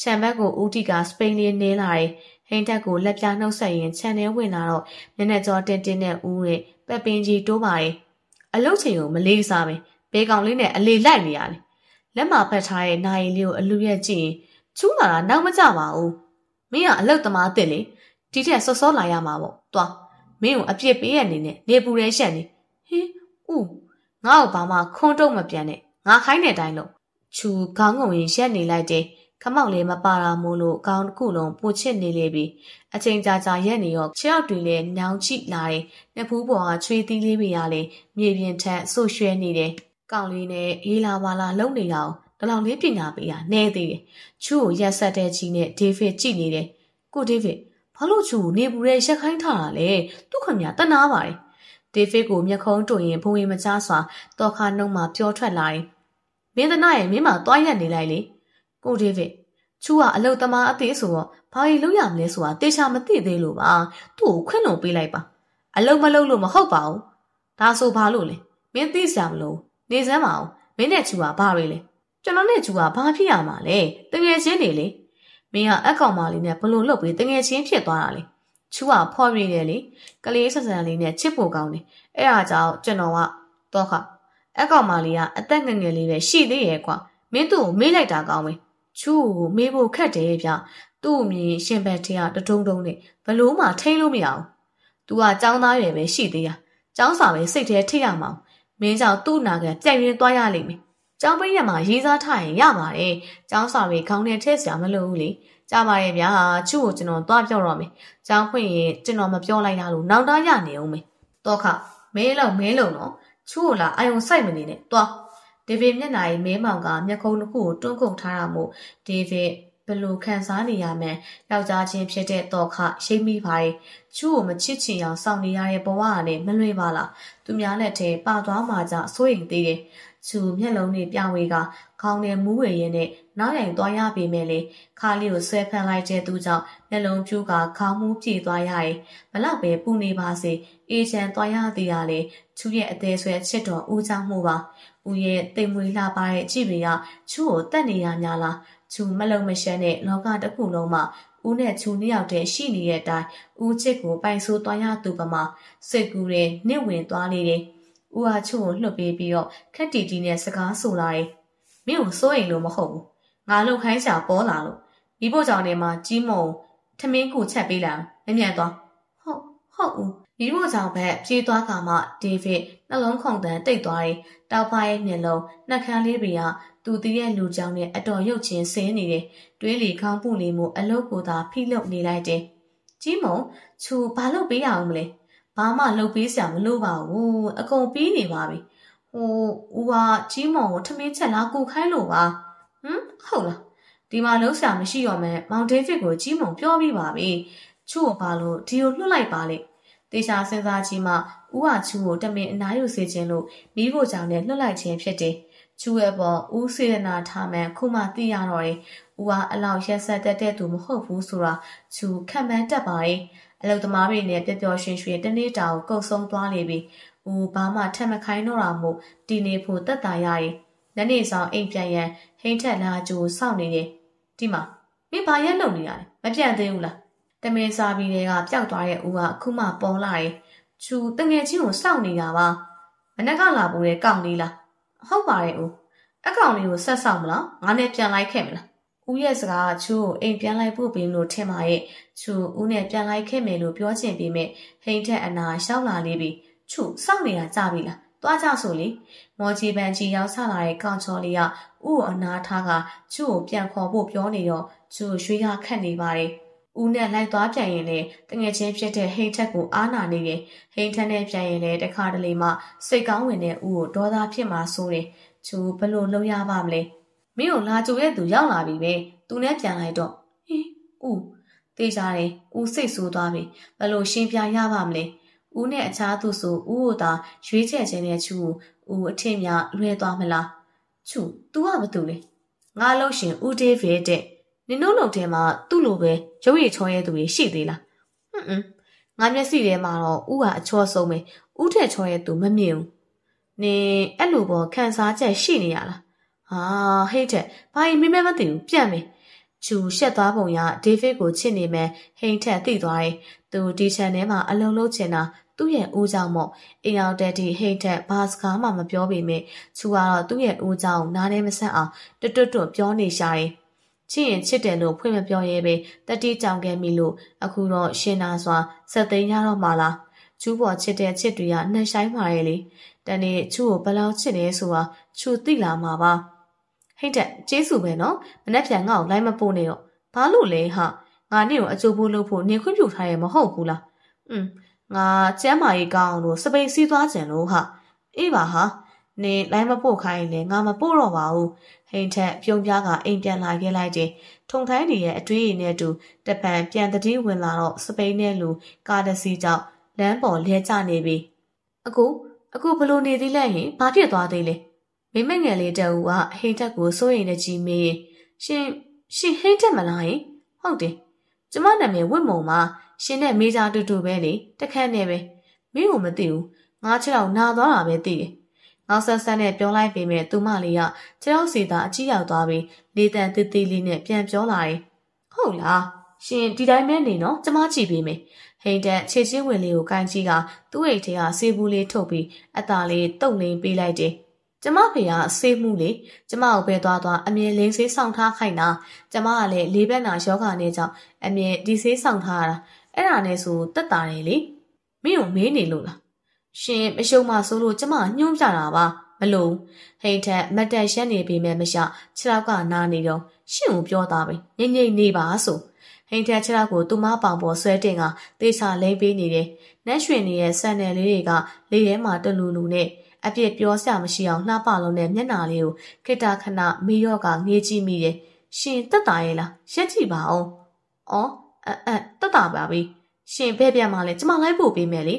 ချမ်ဘက်ကိုဦးတီကစပိန်လေးနင်းလာတယ် ဟိန်တက်ကိုလက်ပြနှုတ်ဆက်ရင်ခြံထဲဝင်လာတော့မျက်နှာကြောတင်းတင်းနဲ့ဦးရဲ့ပက်ပင်ကြီးတိုးပါတယ်အလုတ်ချိန်ကိုမလေးစားပဲဘေးကောင်လေးနဲ့အလေလိုက်နေရတယ်လက်မှာဖတ်ထားတဲ့နာရီလေးကိုအလူရက်ကြည့်ရင်ချူးလာတာနောက်မကြပါဘူးမင်းကအလုတ်သမားတစ်လေဒီထက်စောစောလာရမှာပေါ့သွားမင်းကိုအပြစ်ပေးရနေနဲ့နေပူရဲရှက်နေဟင်းဥငါ့ကိုဘာမှခွန်းတုံးမပြန်နဲ့ငါခိုင်းတဲ့အတိုင်းလို့ချူခေါင်းငုံရင်ရက်နေလိုက်တယ် ခမောက်လေးမပါတာမို့လို့ကောင်းတစ်ခုလုံးပိုချစ်နေလေပြီအချိန်ကြာကြာရက်နေရောခြေောက်တွေလည်းညောင်ချိလာတယ်နှစ်ဖူးပေါ်ကချွေးသီးလေးတွေရလေမြေပြင်ထက်ဆူရွှဲနေတယ်ကောင်းလေးနဲ့အေးလာပါလာလုံနေတာကိုတဒီလောက်လေးပညာပေးရနဲသေးတယ်ချူကိုရက်ဆက်တဲ့ကြီးနဲ့ဒေးဗစ်ကြည့်နေတယ်ကိုဒေးဗစ်ဘာလို့ချူကိုနေပူတဲ့ရက်ခိုင်းထားတာလဲသူ့ခင်ဗျာတနာပါတယ်ဒေးဗစ်ကိုမျက်ခုံးတွင်ရင်ဘုံရင်မချစွာတော်ခါနှုံမှပြောထွက်လာတယ်မင်းသနာရဲ့မင်းမသွားရက်နေလိုက်လေ ကိုဒေးဗစ်ချူကအလုတ်သမားအသေးဆိုတော့ဘာကြီးလုပ်ရမလဲဆိုတာတေချာမသိသေးလို့ပါသူ့ကိုခွင့်လွန်ပေးလိုက်ပါအလုတ်မလုတ်လို့မဟုတ်ပါဘူးဒါဆိုဘာလို့လဲမင်းသိစရာမလိုနေစမ်းပါအောင်မင်းနဲ့ချူကဘာတွေလဲကျွန်တော်နဲ့ချူကဘာဖြစ်ရမှာလဲတကယ်ချင်းနေလေမင်းကအကောင်မလေးနဲ့ဘလို့လုပ်ပြီးတကယ်ချင်းဖြစ်သွားတာလေချူကဖော်ရည်တယ်လေကလေးဆက်ဆံလေးနဲ့ချစ်ဖို့ကောင်းတယ်အဲ့အားကြောင့်ကျွန်တော်ကတော့ခအကောင်မလေးကအသက်ငယ်ငယ်လေးပဲရှိသေးရဲ့ကွာမင်းသူ့ကိုမေးလိုက်တာကောင်းပဲ ချူကိုမေးဖို့ခက်တယ်ဗျသူ့အမြင်ရှင်ဘက်ထဲကတထုံထုံနဲ့ဘလို့မှထိလို့မရအောင်။ तू ကចောင်းသားရွယ်ပဲရှိသေးတာ။ចောင်းစာပဲစိတ်ထဲထိရမှာ။မင်းကြောင့်သူ့နာကပြိုင်ရင်းသွားရလိမ့်မယ်။ចောင်းပိတ်ရမှာရေးစားထားရင်ရပါတယ်။ចောင်းစာတွေခေါင်းထဲထည့်စရာမလိုဘူးလေ။ကြားပါရဲ့ဗျာ။ချူကိုကျွန်တော်သွားပြောတော့မယ်။ចောင်းဖွင့်ရင်ကျွန်တော်မပြောလိုက်ရလို့နောက်သားရနေအောင်မယ်။တော့ခမဲလုံးမဲလုံးတော့ချူကိုလာအာယုံစိုက်မနေနဲ့။သွား။ ဒေးဗစ်မျက်နှာကြီးမဲမောင်ကမျက်ခုံးတစ်ခုကိုတွန်းကုန်ထားတာမို့ဒေးဗစ်ဘလို့ခံစားနေရမှန်းယောက်ျားချင်းဖြစ်တဲ့တော့ခရှိမိပါတယ်။ချူကိုမချစ်ချင်အောင်စောင့်နေရတဲ့ဘဝကလည်းမလွယ်ပါလား။သူများလက်ထဲပါသွားမှကြစိုးရိမ်သေးတယ်။ချူမျက်လုံးနဲ့ပြဝေကခေါင်းနဲ့မူးဝဲရဲနဲ့နောက်ရင်သွားရပေမဲ့လေခါလေးကိုဆွဲဖမ်းလိုက်တဲ့သူကြောင့်မျက်လုံးပြူးကခေါင်းမူးပြေသွားရတယ်။ဘလောက်ပဲပူနေပါစေအေးချမ်းသွားရသေးရလေချူရဲ့အသေးဆွဲချစ်တော်ဦးချောင်းမှုပါ။ ဦးရဲ့တိမ်မွေလှပါတဲ့ကြည့်တွေကချူကိုတတ်နေရများလားချူမလုံမရှမ်းတဲ့လောကတစ်ခုလုံးမှာဦးနဲ့ချူနှစ်ယောက်တည်းရှိနေတဲ့အတိုင်းဦးချစ်ကိုပိုင်ဆိုးသွားရသူပမာစိတ်ကူးတဲ့နှင့်ဝင်သွားလေတယ်။ဦးဟာချူကိုလှုပ်ပေးပြီးတော့ခက်တီတီနဲ့စကားဆိုလာတယ်။မင်းကိုစိုးရင်လို့မဟုတ်ဘူး။ငါလှုပ်ခိုင်းရှာပေါ်လာလို့မိဖို့ကြောင့်နေမှာကြီးမုံထမင်းကူချက်ပေးလာမမြန်သွား။ဟုတ်ဟုတ်ဦးမိဖို့ကြောင့်ဘက်ပြေးသွားကမှဒေးဗစ် နှလုံးခုန်တန်းတိတ်သွားတယ်။တောက်ပါရဲ့မျက်လုံးနှက်ခမ်းလေးတွေကသူတည်ရဲ့လူကြောင့်နဲ့အတော်ရုပ်ချင်းဆင်းနေတယ်။တွေးလီခေါင်းပုနေမှုအလုတ်ကိုသာဖိလုတ်နေလိုက်တယ်။ကြီးမုံချူဘာလုပ်ပေးရအောင်မလဲ။ဘာမှလုပ်ပေးစရာမလိုပါဘူး။အကုန်ပြီးနေပါပြီ။ဟိုဦးကကြီးမုံကိုထမင်းချက်လားကိုခိုင်းလို့ပါ။ဟမ်ဟုတ်လား။ဒီမှာလုံးဆရာမရှိတော့မှမောင်ဒေးဗစ်ကိုကြီးမုံပြောပြီးပါပြီ။ချူကိုဘာလို့ဒီကိုလွှတ်လိုက်ပါလေ။ တေချာစဉ်းစားကြည့်မှဦးဟာချူကိုတမင်အနားယူစေခြင်းလို့မိဖို့ကြောင့်လည်းလွှတ်လိုက်ခြင်းဖြစ်တယ်။ကျူရဲ့ပေါ်ဦးစေရနာထားမှန်ခုမှသိရတော့တယ်။ဦးကအလောက်ရက်ဆက်တက်တဲ့သူမဟုတ်ဘူးဆိုတာကျူခံမှန်းတတ်ပါတယ်။အလုသမားတွေနဲ့ပျော်ပျော်ရွှင်ရွှင်တနေ့တာကိုကုတ်ဆုံးသွားနေပြီ။ဦးဘာမှထက်မခိုင်းတော့တာမို့ဒီနေဖို့တက်တာရရင်။လက်နေဆောင်အိမ်ပြန်ရန်ဟိန်းထက်လာကျူစောင့်နေတယ်။ဒီမှာမင်းဘာရက်လုံနေရလဲမပြန်သေးဘူးလား။ တမင်စားပြီးတွေကပျောက်သွားတဲ့ဦးကအခုမှပေါ်လာတယ်။ကျူတငယ်ချင်းကိုစောင့်နေတာပါ။မနက်ကလာပူတဲ့ကောက်လေးလားဟုတ်ပါတယ်ဦးအကောင်လေးကိုဆက်ဆောင်မလားငါနဲ့ပြန်လိုက်ခဲ့မလားဦးရဲ့စကားချူကိုအိမ်ပြန်လိုက်ဖို့ပေးလို့ထင်ပါရဲ့ချူဦးနဲ့ပြန်လိုက်ခဲ့မယ်လို့ပြောချင်ပြီးမြဟိန်ထက်အနာရှောက်လာလေးပြီးချူစောင့်နေတာကြပြီလားသွားကြဆိုလေမော်ကြီးပန်ကြီးရောက်ဆလာတဲ့ကောင်ချော်လေးကဥကိုအနာထားကချူကိုပြန်ခေါ်ဖို့ပြောနေတော့ချူရွှေရခတ်နေပါတယ် ဦးနဲ့လိုက်သွားပြန်ရင်လေတငယ်ချင်းဖြစ်တဲ့ဟိန်ထက်ကိုအားနာနေတယ်ဟိန်ထက်နဲ့ပြန်ရင်လေတခါတလေမှစိတ်ကောင်းဝင်တဲ့ဦးကိုဒေါသဖြစ်မှဆိုတယ်ကျူဘလို့လုံးရပါမလဲမင်းကိုလာကြိုရဲ့သူရောက်လာပြီပဲသူနဲ့ပြန်လိုက်တော့ဟင်းဦးသိကြတယ်ဦးစိတ်ဆိုးသွားပြီဘလို့ရှင်းပြရပါမလဲဦးနဲ့အခြားသူဆိုဦးကိုသာရွေးချယ်ခြင်းနဲ့ချူဦးအထင်များလွဲသွားမလားချူ तू ကဘာတူလဲငါလို့ရှင်ဦးဒေးဗစ်တဲ့နင်တို့လုံထဲမှာသူ့လိုပဲ ရုပ်ရည်ချောရဲသူတွေရှိသေးလားဟွန်းဟွန်းငါမျက်စိထဲမှာတော့ဦးကအချောဆုံးပဲဦးထက်ချောရဲသူမမြင်ဘူးနင်အဲ့လိုပေါ်ခံစားချက်ရှိနေရလားဟာဟိတ်တဲ့ဘာရင်မင်းမမသိဘူးပြန့်မယ်ချူရှက်သွားပုံရဒေးဗစ်ကိုချစ်နေမယ်ဟိန်ထက်သိသွားတယ်သူဒီချန်ထဲမှာအလုံးလုံးချင်တာသူ့ရဲ့ဦးကြောင့်မို့အိမ်အောင်တက်တီဟိတ်ထက်ဘာစကားမှမပြောပေမဲ့ချူကတော့သူ့ရဲ့ဦးကြောင့်နားထဲမဆက်အောင်တွတ်တွတ်ပြောနေရှာတယ် ချစ်ရင်ချစ်တယ်လို့ဖွင့်မပြောရဲပဲတတိကြောင်ခဲ့မိလို့အခုတော့ရှင်နာစွာဆက်သိမ်းရတော့မှလားကျူးပေါ်ချစ်တဲ့ချစ်တွေကနှက်ဆိုင်ပါရဲ့လေတနေ့ချူကိုဘယ်လောက်ချစ်လဲဆိုတာချူသိလာမှာပါဟိတ်တဲ့ကျေးဇူးပဲနော်မနေ့ပြန်ငါ့ကိုလိုက်မပို့နဲ့တော့ဘာလို့လဲဟာငါနေ့ကိုအကျိုးဖို့လုပ်ဖို့နေခွင့်ပြုထားရမဟုတ်ဘူးလားอืมငါကျမ်းမာရေးကောင်းအောင်လို့စပိန်စီးသွားကြံလို့ဟာအေးပါဟာနင်လိုင်းမပို့ခိုင်းရင်ငါမပို့တော့ပါဘူး ဟိန်ထက်ပြုံးပြားကအိမ်ပြန်လာခဲ့လိုက်တယ်ထုံထိုင်းနေရဲ့အတွေးရည်နဲ့တူတပံပြန်တတိဝင်လာတော့စပိန်နဲ့လူကားတစီကြောင့်လမ်းပေါ်လဲကျနေပြီအကူအခုဘလို့နေသေးလဲရင်ဘာဖြစ်သွားသေးလဲမိမငယ်လေးတူကဟိန်ထက်ကိုစိုးရိမ်နေကြည့်မေးရှင်ရှင်ဟိန်ထက်မလားရင်ဟုတ်တယ်ကျမနာမည်ဝတ်မုံပါရှင်နဲ့မေးကြတူတူပဲလေတခက်နဲ့ပဲမင်းကိုမသိဘူးငါးချက်တော့နာသွားတာပဲသိတယ် နောက်ဆက်ဆက်နဲ့ပြောလိုက်ပေမဲ့သူမလေးကခြေထောက်စီသာအကြီးရောက်သွားပြီးလေတံတစ်သေးလေးနဲ့ပြန်ပြောလာတယ်ဟုတ်လားရှင်ဒီတိုင်းပဲနေနော်ကျမကြည့်ပေးမယ်ဟိန်တက်ခြေချင်းဝင်လေးကိုကိုင်းကြီးကသူ့အိတ်ထဲကဆေးဘူးလေးထုတ်ပြီးအသားလေးတုပ်လင်းပေးလိုက်တယ်ကျမဖေကဆေးမှုလေကျမကိုပဲသွားသွားအမြင်လင်းဆေးဆောင်ထားခိုင်းတာကျမကလည်းလေးဘက်နာယောဂာနဲ့ကြောင့်အမြင်ဒီဆေးဆောင်ထားရတာအဲ့ဒါနဲ့ဆိုတက်တာတယ်လေမင်းကိုမေးနေလို့လား ရှင်မရှုံမဆိုးလို့ကျမညှိုးပြတာပါမလို့ဟိန်ထက်မတ်တက်ရက်နေပြီမဲ့မရှခြေထောက်ကနားနေတော့ရှင်ကိုပြောသားပဲငိမ့်ငိမ့်နေပါဆိုဟိန်ထက်ခြေထောက်ကိုသူမပေါင်ပေါ်ဆွဲတင်ကတေချာလိမ့်ပေးနေတယ်နတ်ရွှင်နေရဲ့ဆန်နယ်လေးတွေကလေထဲမှာတလူလူနဲ့အပြစ်ပြောစရာမရှိအောင်လှပလုံးနဲ့မျက်နာလေးကိုခိတခဏမေရော့ကငေးကြည့်မိတယ်ရှင်တက်တာရဲ့လားရက်ကြည့်ပါအောင်အော်အဲအဲတက်တာပါပြီရှင်ဘဲပြန်มาလဲကျမလိုက်ဖို့ပေးမယ်လေ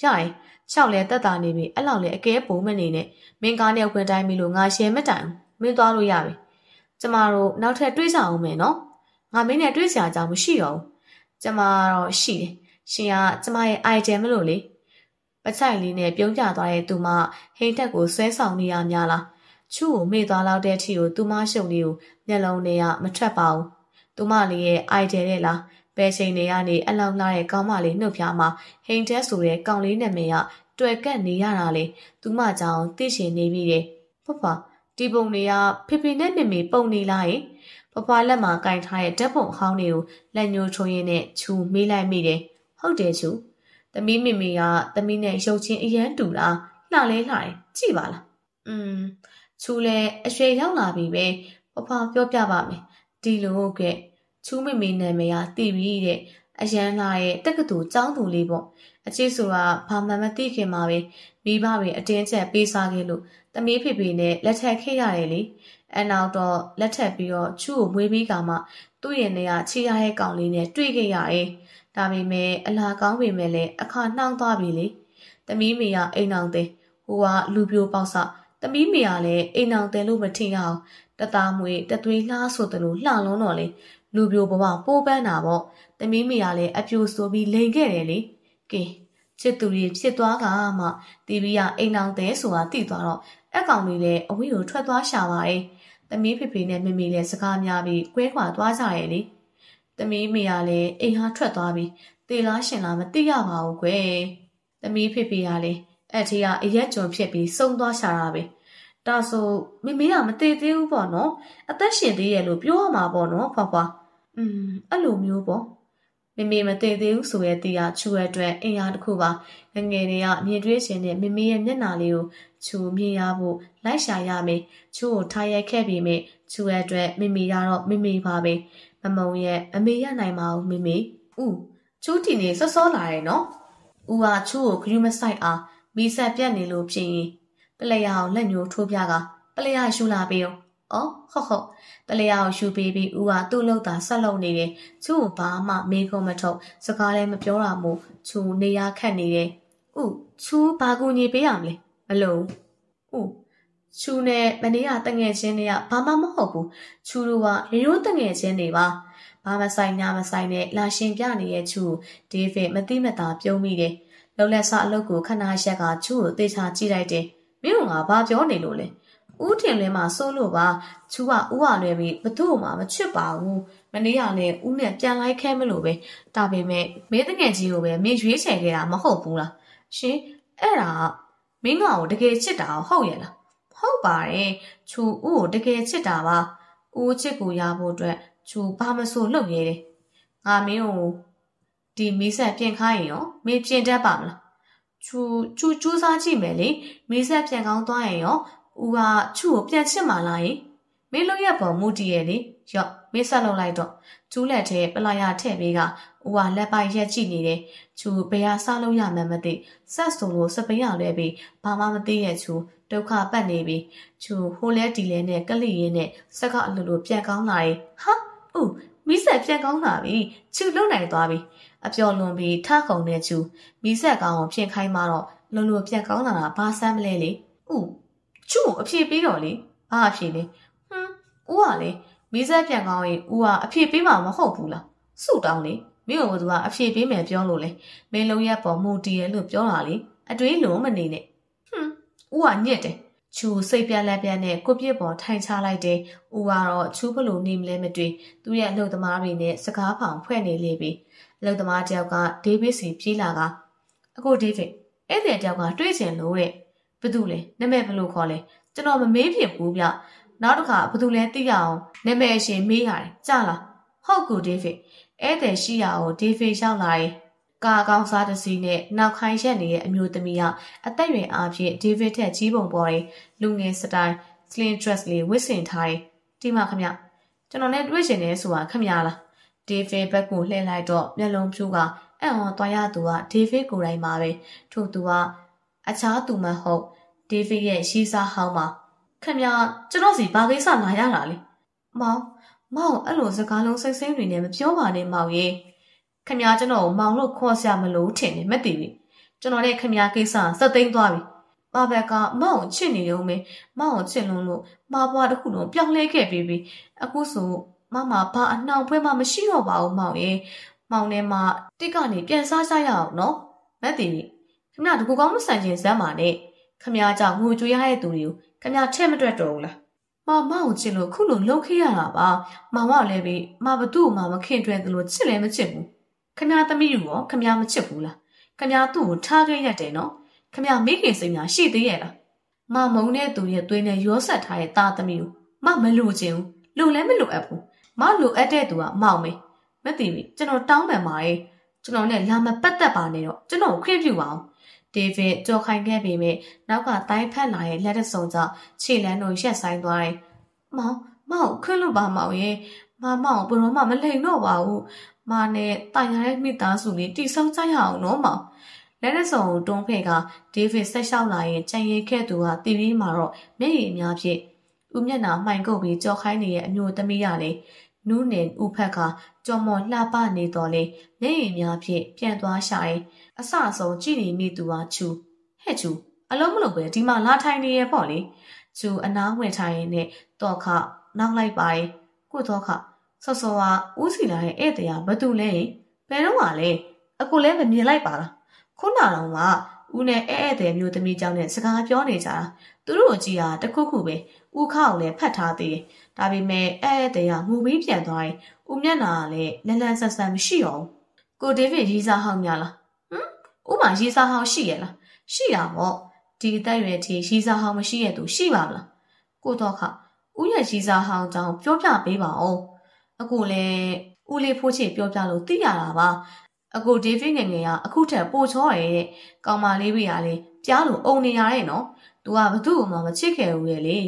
ရရင် ၆လဲတက်တာနေပြီအဲ့လောက်လဲအကဲပုံမနေနဲ့မင်းကားနဲ့ဝင်တိုင်းပြီလို့ငါရှယ်မတိုင်မင်းသွားလို့ရပြီကျမတို့နောက်ထပ်တွေးကြအောင်မယ်နော်ငါမင်းနဲ့တွေးစရာကြောင်မရှိတော့ဘူးကျမတော့ရှိတယ်ရှင်ကကျမရဲ့ item မလို့လေပချိုင်လေးနဲ့ပြုံးကြသွားတဲ့သူမဟိန်တက်ကိုဆွဲဆောင်နေရများလားချူကိုမေ့သွားလောက်တဲ့အထိကိုသူမရှုပ်လေးကိုမျက်လုံးတွေကမထွက်ပါဘူးသူမလေးရဲ့ item တဲ့လား ဘယ်ချိန်တွေကနေအလောက်လာတဲ့ကောင်းမလေးနှုတ်ဖျားမှာဟိန်တက်ဆိုတဲ့ကောင်လေးနာမည်ကတွေ့ကက်နေရတာလေသူမကြောင့်သိရှင်နေပြီတယ်ဖဖဒီပုံတွေကဖေဖေနဲ့မေမေပုံနေလားယင်ဖဖလက်မှာကင်ထားတဲ့ဓာတ်ပုံအဟောင်းတွေကိုလက်ညှိုးချုံရင်းနဲ့ချူမေးလိုက်မိတယ်ဟုတ်တယ်ချူသမီးမေမေကသမီးနဲ့ရုပ်ချင်းအရန်တူလားလှလဲလှတယ်ကြည့်ပါလားอืมချူလဲအရွှေရောက်လာပြီပဲဖဖပြောပြပါမယ်ဒီလိုကဲ ချူမေမေနာမည်ကတည်ပြီးတဲ့အရန်လာရဲ့တက္ကသိုလ်ကျောင်းသူလေးပေါ့အချစ်ဆိုတာဘာမှမသိခင်မှာပဲမိဘတွေအတင်းကျပ်ပေးစားခဲ့လို့တမီးဖေဖေနဲ့လက်ထပ်ခဲ့ရတယ်လေအနောက်တော့လက်ထပ်ပြီးတော့ချူကိုမွေးပြီးကမှသူ့ရဲ့နေရာချီရတဲ့ကောင်လေးနဲ့တွေ့ခဲ့ရတယ်ဒါပေမဲ့အလားကောင်းပေမဲ့လည်းအခါနှောင်းသွားပြီလေတမီးမေကအိမ်အောင်တဲ့ဟိုကလူပြိုပေါက်စတမီးမေကလည်းအိမ်အောင်တယ်လို့မထင်ရအောင်တသားမွေတသွေးလှဆိုတယ်လို့လှလုံးတော့လေ လူပြိုဘဝပိုးပန်းတာပေါ့တမီးမေကလည်းအပြိုဆိုပြီးလိန်ခဲ့တယ်လေကဲချစ်သူတွေဖြစ်သွားကမှတီဗီကအိမ်အောင်တဲ့ဆိုတာသိသွားတော့အကောင်တွေလည်းအဝေးကိုထွက်သွားရှာပါရဲ့သမီးဖေဖေနဲ့မမေလည်းစကားများပြီးကွဲခွာသွားကြရဲ့လေသမီးမေကလည်းအိမ်ဟာထွက်သွားပြီးတေလားရှင်လားမသိရပါဘူးကွယ်သမီးဖေဖေကလည်းအဲ့ဒီကအရက်ကြုံဖြစ်ပြီးစုံသွားရှာတာပဲဒါဆိုမမေကမသေးသေးဘူးပေါ့နော်အသက်ရှင်သေးရဲ့လို့ပြောရမှာပေါ့နော်ဖွာဖွာ อืมအဲ့လိုမျိုးပေါ့မမေမသိသေးဘူးဆိုရဲ့တီးကချူရဲ့အတွက်အင်အားတစ်ခုပါငငယ်တွေကမြင်တွေ့ခြင်းနဲ့မမေရဲ့မျက်နှာလေးကိုချူမြင်ရဖို့လိုက်ရှာရမယ်ချူကိုထားရိုက်ခဲ့ပြီးမြချူရဲ့အတွက်မမေကတော့မမေပါပဲမမုံရဲ့အမေရနိုင်ပါဘူးမမေဥချူတီနေစောစောလာရဲ့နော်ဥဟာချူကိုဂရုမစိုက်အားမီးဆက်ပြတ်နေလို့ဖြစ်ရင်ပလျာအောင်လက်ညှိုးထိုးပြကပလျာရှူလာပေးအောင် အော်ဟုတ်ဟုတ်ပလျာကိုရှူပေးပြီးဦးကသူ့လောက်တာဆက်လုပ်နေတယ်ချူဘာမှမေးခွန်းမထုတ်စကားလည်းမပြောတာမို့ချူနေရခတ်နေတယ်ဥချူဘာကူညီပေးရမလဲမလို့ဥချူနဲ့မနေ့ကတငယ်ချင်းတွေကဘာမှမဟုတ်ဘူးချူတို့ကရိုးရိုးတငယ်ချင်းတွေပါဘာမဆိုင်ညာမဆိုင်နဲ့လာရှင်ပြနေတဲ့ချူဒေးဗစ်မတိမတာပြုံးမိတယ်လုံလက်ဆအလုပ်ကိုခဏရက်ကချူကိုသေချာကြည့်လိုက်တယ်မင်းကဘာပြောနေလို့လဲ ဦးထင်လင်းမှာစိုးလို့ပါချူကဦးကလွယ်ပြီးဘသူ့မှမချစ်ပါဘူးမနေ့ကလည်းဦးနဲ့ပြန်လိုက်ခဲမလို့ပဲဒါပေမဲ့မင်းတငယ်ကြီးကိုပဲမင်းရွေးချယ်ခဲ့တာမဟုတ်ဘူးလားရှင်အဲ့ဒါမင်းကောင်ကိုတကယ်ချစ်တာဟုတ်ရဲ့လားဟုတ်ပါတယ်ချူဦးကိုတကယ်ချစ်တာပါဦးချစ်ကိုရဖို့အတွက်ချူဘာမဆိုလုပ်ရဲတယ်ငါမင်းကိုဒီမီးဆက်ပြင်ခိုင်းရင်ရောမင်းပြင်တတ်ပါမလားချူချူစူးစားကြည့်မယ်လေမီးဆက်ပြန်ကောင်းသွားရင်ရော ဦးကချူကိုပြန်ချစ်မှလားယင်မင်းလို့ရပေါ်မူတည်ရဲ့လေရော့မင်းဆက်လုပ်လိုက်တော့ကျူးလက်ထဲပလာရထည့်ပေးကဦးကလက်ပိုက်ရက်ကြည့်နေတယ်ချူဘယ်ဟာစားလို့ရမှန်းမသိဆက်ဆိုလို့စပင်းရလဲပြီးဘာမှမသိရဲ့ချူဒုက္ခပတ်နေပြီချူဟိုလဲဒီလဲနဲ့ကလိရင်းနဲ့စက်ကအလိုလိုပြန်ကောင်းလာရင်ဟာဥမိဆက်ပြန်ကောင်းလာပြီချူလုံနိုင်သွားပြီအပျော်လွန်ပြီးထခုံတဲ့ချူမိဆက်ကောင်းအောင်ပြင်ခိုင်းမှတော့လုံလုံပြန်ကောင်းလာတာဘာဆမ်းမလဲလေဥ ချူအဖြေပေးတော့လေဘာအဖြေလဲဟွန်းဦးကလေမိဆက်ပြန်ကောင်းရင်ဦးကအဖြေပေးမှာမဟုတ်ဘူးလားစုတောင်းလေမင်းကသူကအဖြေပေးမယ်ပြောလို့လေမင်းလုံးရက်ပေါ်မူတည်ရလို့ပြောတာလေအတွေးလုံးမနေနဲ့ဟွန်းဦးကညစ်တယ်ချူစိတ်ပြက်လက်ပြက်နဲ့ကိုပြစ်ပေါ်ထိုင်ချလိုက်တယ်။ဦးကတော့ချူဘလို့နေမလဲမတွေ့သူ့ရဲ့အလုပ်သမားတွေနဲ့စကားဖောင်ဖွဲ့နေလေပြီ။အလုပ်သမားတယောက်ကဒေးဗစ်စီပြေးလာကအခုဒေးဗစ်အဲ့တဲ့တယောက်ကတွေးချင်လို့တဲ့ ဘသူလဲနာမည်ဘလို့ခေါ်လဲကျွန်တော်မမေးဖြစ်ဘူးဗျ။နောက်တစ်ခါဘသူလဲသိရအောင်နာမည်အရှင်မေးရတယ်ကြားလားဟုတ်ကူဒေးဗစ်ဧည့်သည်ရှိရာကိုဒေးဗစ်ရောက်လာရင်ကာကောင်းစားတစီနဲ့နောက်ခိုင်းရက်နေတဲ့အမျိုးသမီးကအသက်ရွယ်အားဖြင့်ဒေးဗစ်ထက်ကြီးပုံပေါ်တယ်လူငယ်စတိုင် slim dress လေးဝတ်ဆင်ထားတယ်ဒီမှာခမကျွန်တော်နဲ့တွေ့ရှင်နေဆိုတာခမလားဒေးဗစ်ဘက်ကိုလှည့်လိုက်တော့မျက်လုံးဖြူကအံ့ဩသွားရသူကဒေးဗစ်ကိုယ်တိုင်ပါပဲထို့သူက အခြားသူမဟုတ်ဒေးဗစ်ရဲ့ရှိစားဟောင်းမှာခမကျွန်တော်စီဘာကိစ္စလာရတာလဲမောင်မောင်အဲ့လိုစကားလုံးစိတ်စိမ့်တွေနဲ့မပြောပါနဲ့မောင်ရေခမကျွန်တော်ကိုမောင်လို့ခေါ်ဆရာမလို့ထင်နေမသိဘူးကျွန်တော်နဲ့ခမကိစ္စစက်သိမ်းသွားပြီပါဘက်ကမောင်ချစ်နေရုံပဲမောင်ချစ်လွန်းလို့မာဘွားတစ်ခုလုံးပြောင်းလဲခဲ့ပြီးပြီအခုဆိုမမဘာအနှောင်ဖွဲမှမရှိတော့ပါဘူးမောင်ရေမောင်နဲ့မတစ်ကနေပြန်စားကြရအောင်နော်မသိဘူး ခမတကူကောင်းမဆန်ခြင်းဇက်မာနဲ့ခမကြောင့်ငိုကြွေးရတဲ့သူတွေကိုခမထဲ့မတွက်တော့ဘူးလားမမကိုချစ်လို့ခုလိုလှုပ်ခေးရတာပါမောင်ကလည်းပဲမဘသူ့ကိုမှမခင်တွယ်သလိုချစ်လည်းမချစ်ဘူးခမသမီးရောခမမချစ်ဘူးလားခမသူ့ကိုထားခဲ့ရတယ်နော်ခမမိခင်စိတ်များရှိသေးရဲ့လားမမုံတဲ့သူရဲ့သွေးနဲ့ရောဆက်ထားတဲ့သားသမီးကိုမမလိုချင်ဘူးလိုလည်းမလိုအပ်ဘူးမလိုအပ်တဲ့သူကမောင်မေမသိဘူးကျွန်တော်တောင်းပန်ပါရဲ့ကျွန်တော်နဲ့လာမပတ်သက်ပါနဲ့တော့ကျွန်တော်ခွင့်ပြုပါအောင် ဒေးဗစ်ကြော်ခိုင်ခဲ့ပေမဲ့နောက်ကတိုင်းဖက်လာရဲ့လက်တဆုံကြောင့်ခြေလန်းတို့ရက်ဆိုင်သွားတယ်။မောင်မောင်ခွင့်လို့ပါမောင်ရဲ့မမောင်ဘယ်တော့မှမလိန်တော့ပါဘူး။မနဲ့တိုင်ရတဲ့မိသားစုလေးတိဆောက်ကြရအောင်နော်မောင်။လက်တဆုံတွန်းဖဲ့ကဒေးဗစ်ဆက်လျှောက်လာရင်ကြံရည်ခဲ့သူကတီဗီမှာတော့မျက်ရည်အများဖြင့်ဦးမျက်နှာမှိုင်ကုတ်ပြီးကြော်ခိုင်းနေတဲ့အမျိုးသမီးရလေနူးနယ်ဥဖက်ကကြော်မော်လှပနေတော်လေမျက်ရည်များဖြင့်ပြန်သွားရှာရင် အဆအဆုံးကြည့်နေမိသူဟာချူဟဲ့ချူအလုံးမလုံးပဲဒီမှာလာထိုင်နေရပေါ့လေချူအနားဝင်ထိုင်ရင်နဲ့တော့ခနောက်လိုက်ပါရဲ့ကိုတော့ခဆော့ဆော်ဟာဦးစီလာရဲ့ဧည့်သည်ကဘသူလဲဘယ်တော့မှလဲအကိုလည်းမမြင်လိုက်ပါလားခုနတော့ကဦးနဲ့ဧည့်သည်မျိုးသမီးကြောင့်နဲ့စကားပြောနေကြတာသူတို့အကြီးဟာတခုခုပဲဦးခအောင်လည်းဖတ်ထားသေးတယ်ဒါပေမဲ့ဧည့်သည်ကငူပြီးပြန်သွားရင်ဦးမျက်နာကလည်းလန်းလန်းဆန်းဆန်းမရှိတော့ဘူးကိုဒေးဗစ်ရီးစားဟောင်းများလား ဥမာရေးစားဟောင်းရှိရလားရှိတာပေါ့ဒီအသက်ရွယ်ထိရေးစားဟောင်းမရှိရသူရှိပါမလားကိုတော့ခဥရဲ့ရေးစားဟောင်းကြောင့်ပြောပြပေးပါဦးအခုလည်းဦးလေးဖိုးချေပြောပြလို့သိရတာပါအခုဒေးဗစ်ငယ်ငယ်ကအခုထက်ပိုချောရဲတဲ့ကောင်မလေးတွေကလေကြားလို့အုံနေရတဲ့နော်သူကဘသူ့မှမချစ်ခဲ့ဘူးရဲ့လေ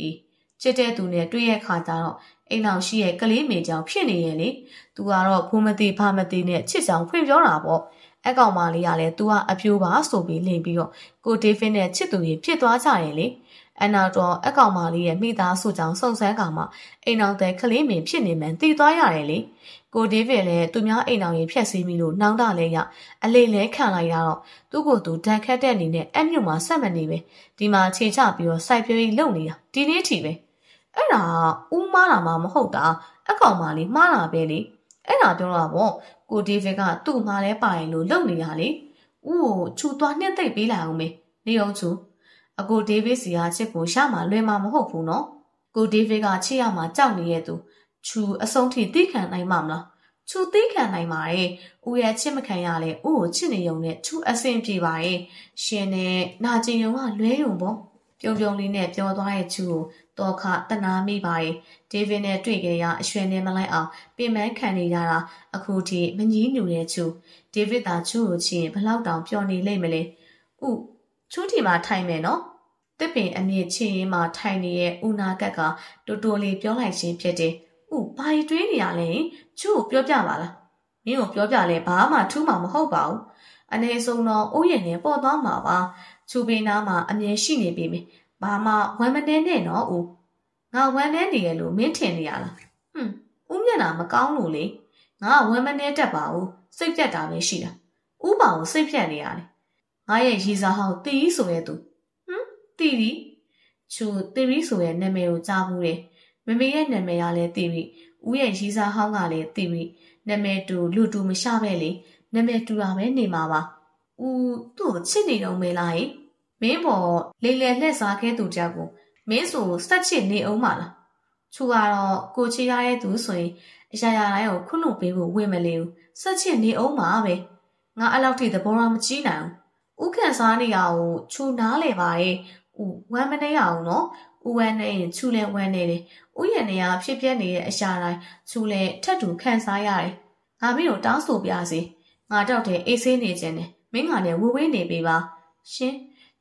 အေးချစ်တဲ့သူနဲ့တွေ့ရခါကျတော့အိမ်အောင်ရှိရဲ့ကလေးမေကြောင့်ဖြစ်နေရဲ့လေသူကတော့ဖိုးမသိဖမသိနဲ့ချစ်ဆောင်ဖွင့်ပြောတာပေါ့ အကောင်မလေးကလည်း तू ကအပြိုးပါ ဆိုပြီးလိန်ပြီးတော့ကိုဒေးဗစ်နဲ့ချစ်သူကြီးဖြစ်သွားကြတယ်လေအနောက်တော့အကောင်မလေးရဲ့မိသားစုကြောင့်စုံစမ်းကောင်မှအိမ်အောင်တဲ့ကလေးမင်းဖြစ်နေမှန်တည်သွားရတယ်လေကိုဒေးဗစ်လည်းသူများအိမ်အောင်ရင်ဖြတ်စည်းမိလို့နှောင်းတလဲရအလေးလဲခံလိုက်ရတော့သူ့ကိုယ်သူဒဏ်ခတ်တဲ့အနေနဲ့အမြုပ်မှာဆက်မနေပဲဒီမှာခြေချပြီးတော့စိုက်ပြိုးကြီးလုံနေတာဒီနေ့ထိပဲအဲ့ဒါဦးမားတာမှမဟုတ်တာအကောင်မလေးမှားတာပဲလေ အဲ့ဒါပြောတာပေါ့ကိုဒေးဗစ်ကသူ့မှာလဲပါရင်လို့လုံနေတာလေ။ဦးကိုချူသွားနှက်သိပ်ပေးလာအောင်မေ။နေအောင်ချူ။အကိုဒေးဗစ်စီဟာချစ်ကိုရမှာလွယ်မှာမဟုတ်ဘူးနော်။ကိုဒေးဗစ်ကချစ်ရမှာကြောက်နေရဲ့သူ။ချူအဆုံးထိသိခံနိုင်မှာမလား။ချူသိခံနိုင်ပါရဲ့။ဦးရဲ့ချစ်မခံရလဲဦးကိုချစ်နေုံနဲ့ချူအဆင်ပြေပါရဲ့။ရှင်နဲ့နာကျင်ုံကလွဲယုံပေါ့။ ပြုံပြုံလေးနဲ့ပြောသွားရဲ့ချူကိုတော့ခတနာမိပါရဲ့ဒေးဗစ်နဲ့တွေ့ကြရအရွှေနဲ့မလိုက်အောင်ပြင်ပန်းခံနေရတာအခုထိမကြီးညူတဲ့ချူဒေးဗစ်သာချူကိုချင်းဘလောက်တောင်ပျော်နေလိမ့်မလဲဥချူတီမှာထိုင်မယ်နော်တစ်ပင်အမြင့်ချင်းရင်မှာထိုင်နေတဲ့ဦးနာကက်ကတူတူလေးပြောလိုက်ခြင်းဖြစ်တယ်ဥဘာတွေးနေရလဲချူကိုပြောပြပါလားမင်းကိုပြောပြလဲဘာမှထူးမှာမဟုတ်ပါဘူး အနေဆုံးတော့ဥယျာဉ်နဲ့ပေါ်သွားမှာပါချူပင်နာမှာအမြင်ရှိနေပြီမယ်ဘာမှဝမ်းမတဲနဲ့နော်ဦးငါဝမ်းနေနေရလို့မင်းထင်နေရလားဟွန်းဦးမျက်နှာမကောင်းလို့လေငါဝမ်းမနေတတ်ပါဘူးစိတ်ပြတ်တာပဲရှိတာဥပါကိုစိတ်ပြတ်နေရတယ်ငါရဲ့ရီစာဟောက်တီးဆိုရဲ့သူဟမ်တီးဒီချူတီးဆိုရဲ့နာမည်ကိုကြားဘူးတယ်မမေရဲ့နာမည်ကလည်းတီးပြီးဦးရဲ့ရီစာဟောင်းကလည်းတီးပြီးနာမည်တူလူတူမရှပဲလေ နာမည်တူတာပဲနေမှာပါဦးသူ့ကိုချစ်နေတော့မေးလားမင်းပေါ်လေလေလှက်စားခဲသူကြောက်ကိုမင်းဆိုစက်ချစ်နေအောင်မလားချူကတော့ကိုချီရရဲ့သူဆိုရင်အရာရာတိုင်းကိုခွန့်လို့ပေးဖို့ဝင်မလေးဘူးစက်ချစ်နေအောင်ပါပဲငါအဲ့လောက်ထိသဘောထားမကြီးနိုင်ဘူးဥခန့်စားနေရကိုချူနားလေပါရဲ့ဥဝမ်းမနေရအောင်နော်ဥဝမ်းနေရင်ချူလဲဝမ်းနေတယ်ဥယျာဉ်နေရဖြစ်ပြနေတဲ့အရာတိုင်းချူလဲထက်တူခန့်စားရတယ်ငါမင်းကိုတောင်းဆိုပြစေ ငါတော့တဲ့အေးဆေးနေခြင်းနဲ့မင်းကလည်းဝေဝေးနေပြီပါရှင်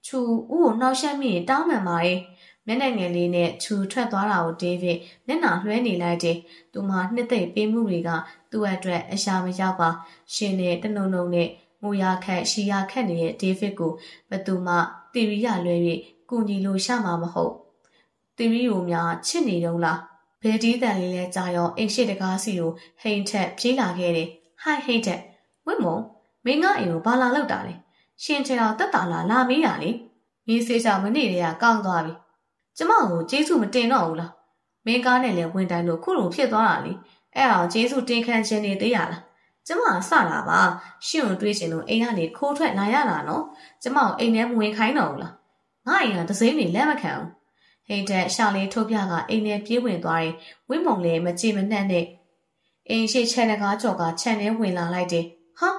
ချူဦးကိုနှောက်ရှက်မိရင်တောင်းမှန်ပါရဲ့မျက်နှာငယ်လေးနဲ့ချူထွက်သွားတာကိုဒေးဗစ်မျက်နှာလွှဲနေလိုက်တယ်။သူမှနှစ်သိမ့်ပေးမှုတွေကသူ့အတွက်အရှာမရောက်ပါရှင်နဲ့တနုံနုံနဲ့ငိုရခက်ရှီရခက်နေတဲ့ဒေးဗစ်ကိုဘသူမှတီရီရလွှဲ၍ကူညီလို့ရှာမှာမဟုတ်။တီရီကိုများချစ်နေတော့လား။ဘယ်ဒီတန်လေးလဲကြာရောအိမ်ရှိတကားစီကိုဟိန်ထက်ပြေးလာခဲ့တယ်။ဟိုင်ဟိတ်ထက် ဝင့်မုံမင်းကအိမ်ကိုဘာလာလောက်တာလဲ။ရှင်ချေတော်တက်တာလာလာမေးရလေ။မင်းစေးချောင်မနေ့တည်းကကောင်းသွားပြီကျမကိုကျေးဇူးမတင်တော့ဘူးလားမင်းကားနဲ့လည်းဝင်တိုင်းလို့ခုလိုဖြစ်သွားတာလေအဲ့ဒါကျေးဇူးတင်ခံခြင်းနေသေးရလားကျမစတာပါရှင့်ကိုတွေးချင်လို့အိမ်ကနေခိုးထွက်လာရတာနော်ကျမကိုအိမ်ထဲမဝင်ခိုင်းတော့ဘူးလားငါအိမ်ကဒစိမ့်နေလက်မခံဘူးဟိတ်တဲ့ရှာလေးထုတ်ပြကအိမ်ထဲပြေးဝင်သွားရင်ဝင်းမုံလည်းမကြည့်မနှံ့နဲ့အိမ်ရှိချန်တကားကြော်ကခြံထဲဝင်လာလိုက်တယ် ဟာ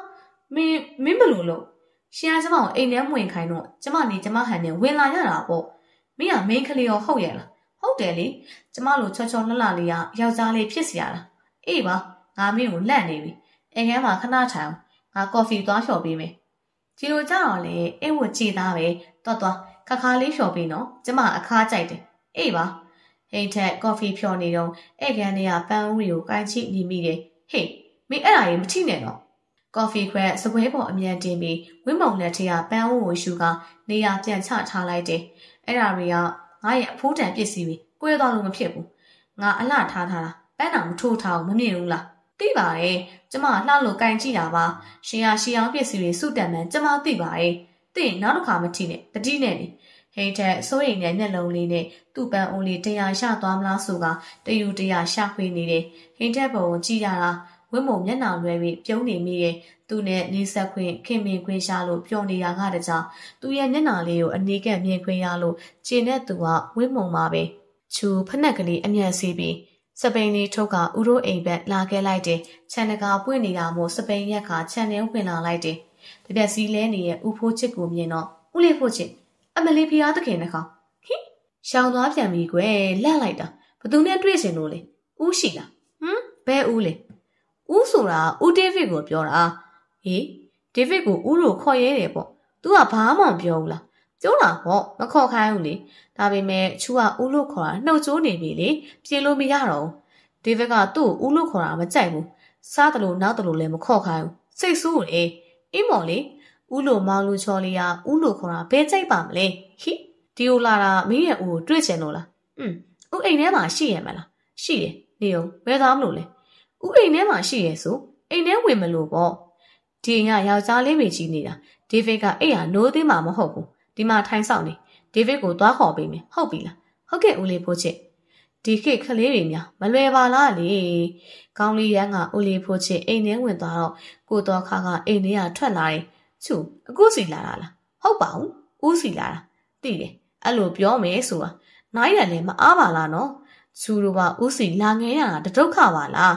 မင်းမင်းဘလို့လို့ရှင်ကကျမကိုအိမ်ထဲမဝင်ခိုင်းတော့ကျမနေကျမဟန်နဲ့ဝင်လာရတာပေါ့မင်းကမင်းကလေးရောဟုတ်ရဲ့လားဟုတ်တယ်လေကျမလိုချောချောလှလှလေးကယောက်ျားလေးဖြစ်စီရတာအေးပါငါမင်းကိုလန့်နေပြီအိမ်ထဲမှာခဏထိုင်အောင်ငါကော်ဖီသွားလျှော်ပေးမယ်ဒီလိုကြတော့လေအိမ်ဝကြည်သားပဲတော်တော်ခါခါလေးလျှော်ပေးနော်ကျမအခါကြိုက်တယ်အေးပါဟိတ်ထက်ကော်ဖီဖြော်နေတော့ဧကန်တွေကပန်းဦးတွေကိုကိုင်းချိနေမိတယ်ဟေးမင်းအဲ့ဒါကြီးမထိနဲ့တော့ ကော်ဖီခွက်စပွဲပေါ်အမြန်တင်ပြီးဝင်းမုံလက်ထက်ကပန်းဦးကိုယူကနေရာပြန်ချထားလိုက်တယ်အဲ့ဒါတွေကငါရဲ့အဖိုးတန်ပစ္စည်းတွေကွဲသွားလို့မဖြစ်ဘူးငါအလှထားထားတာပန်းတော်မထိုးထားဘူးမမြင်ဘူးလားသိပါတယ်ကျမလှလို့ကင်ကြည့်တာပါရှင်ရရှီအောင်ပစ္စည်းတွေစုတန်မှန်ကျမသိပါတယ်သိရင်နောက်တစ်ခါမထီနဲ့တတိနဲ့နေဟိတ်တဲ့စိုးရိမ်တဲ့မျက်လုံးလေးနဲ့သူ့ပန်းအိုးလေးတရားရှသွားမလားဆိုကတယူတရားရှခွေးနေတယ်ဟိတ်တဲ့ပုံကိုကြည့်ရတာ ဝင်းမုံမျက်နှာလွယ်ပြီးပြုံးနေမိရဲ့သူနဲ့နေဆက်ခွင့်ခင်မင်ခွင့်ရှာလို့ပျော်နေတာကတကြောင်သူရဲ့မျက်နှာလေးကိုအနီးကပ်မြင်ခွင့်ရလို့ကျင်တဲ့သူကဝင်းမုံပါပဲချူဖက်နှက်ကလေးအမြန်စီးပြီးစပိန်လေးထုတ်ကဥရိုးအိမ်ဘက်လာခဲ့လိုက်တယ်ခြံတကာပွင့်နေတာမို့စပိန်ရက်ကခြံထဲဝင်လာလိုက်တယ်တပြက်စီလဲနေရဲ့ဥဖိုးချစ်ကိုမြင်တော့ဥလေးဖို့ချစ်အမလေးဖျားသခင်နှကောင်ဟိရှောင်းသွားပြန်ပြီကွယ်လန့်လိုက်တာဘသူနဲ့တွေ့စင်လို့လေဥရှိလားဟမ်ဘဲဥလေ ဥဆိုတာဥဒေးဗစ်ကိုပြောတာဟေးဒေးဗစ်ကိုဥလိုခေါ်ရဲတယ်ပေါ့။ तू ကဘာမှမပြောဘူးလား။ပြောတာပေါ့မခေါ်ခိုင်းဘူးလေ။ဒါပေမဲ့ချူကဥလိုခေါ်တာနှုတ်ကြိုးနေပြီလေ။ပြေလို့မရတော့ဘူး။ဒေးဗစ်ကသူ့ကိုဥလိုခေါ်တာမကြိုက်ဘူး။စားတယ်လို့နောက်တယ်လို့လည်းမခေါ်ခိုင်းဘူး။စိတ်ဆိုးလေ။အင်းမော်လေဥလိုမောင်လူချော်လေးကဥလိုခေါ်တာဘယ်ကြိုက်ပါမလဲ။ဟိဒီလိုလာတာမင်းရဲ့ဥကိုတွေ့ချင်လို့လား။อืมဥအိမ်ထဲမှာရှိရမလား။ရှိတယ်။နေုံဘယ်သားမလို့လဲ။ ဥအိမ်ထဲမှာရှိရဲဆိုအိမ်ထဲဝင်မလို့ပေါ့ဒီညယောက်ျားလေးပဲကြီးနေတာဒေးဗစ်ကအဲ့ဟာနိုးသေးမှာမဟုတ်ဘူးဒီမှာထိုင်ဆောင်နေဒေးဗစ်ကိုသွားခေါ်ပေးမယ်ဟုတ်ပြီလားဟုတ်ကဲ့ဦးလေးဖိုးချစ်ဒီခေတ်ကလေးတွေများမလွယ်ပါလားလေကောင်းလေးရန်ကဦးလေးဖိုးချစ်အိမ်ထဲဝင်သွားတော့ကိုတော်ခါကအိမ်ထဲကထွက်လာတယ်ချူအခုစီလာတာလားဟုတ်ပါဘူးဦးစီလာတာသိတယ်အဲ့လိုပြောမယ်ဆိုတာနိုင်ရလည်းမအားပါလားနော်ချူတို့ကဦးစီလာငယ်ရတာတဒုက္ခပါလား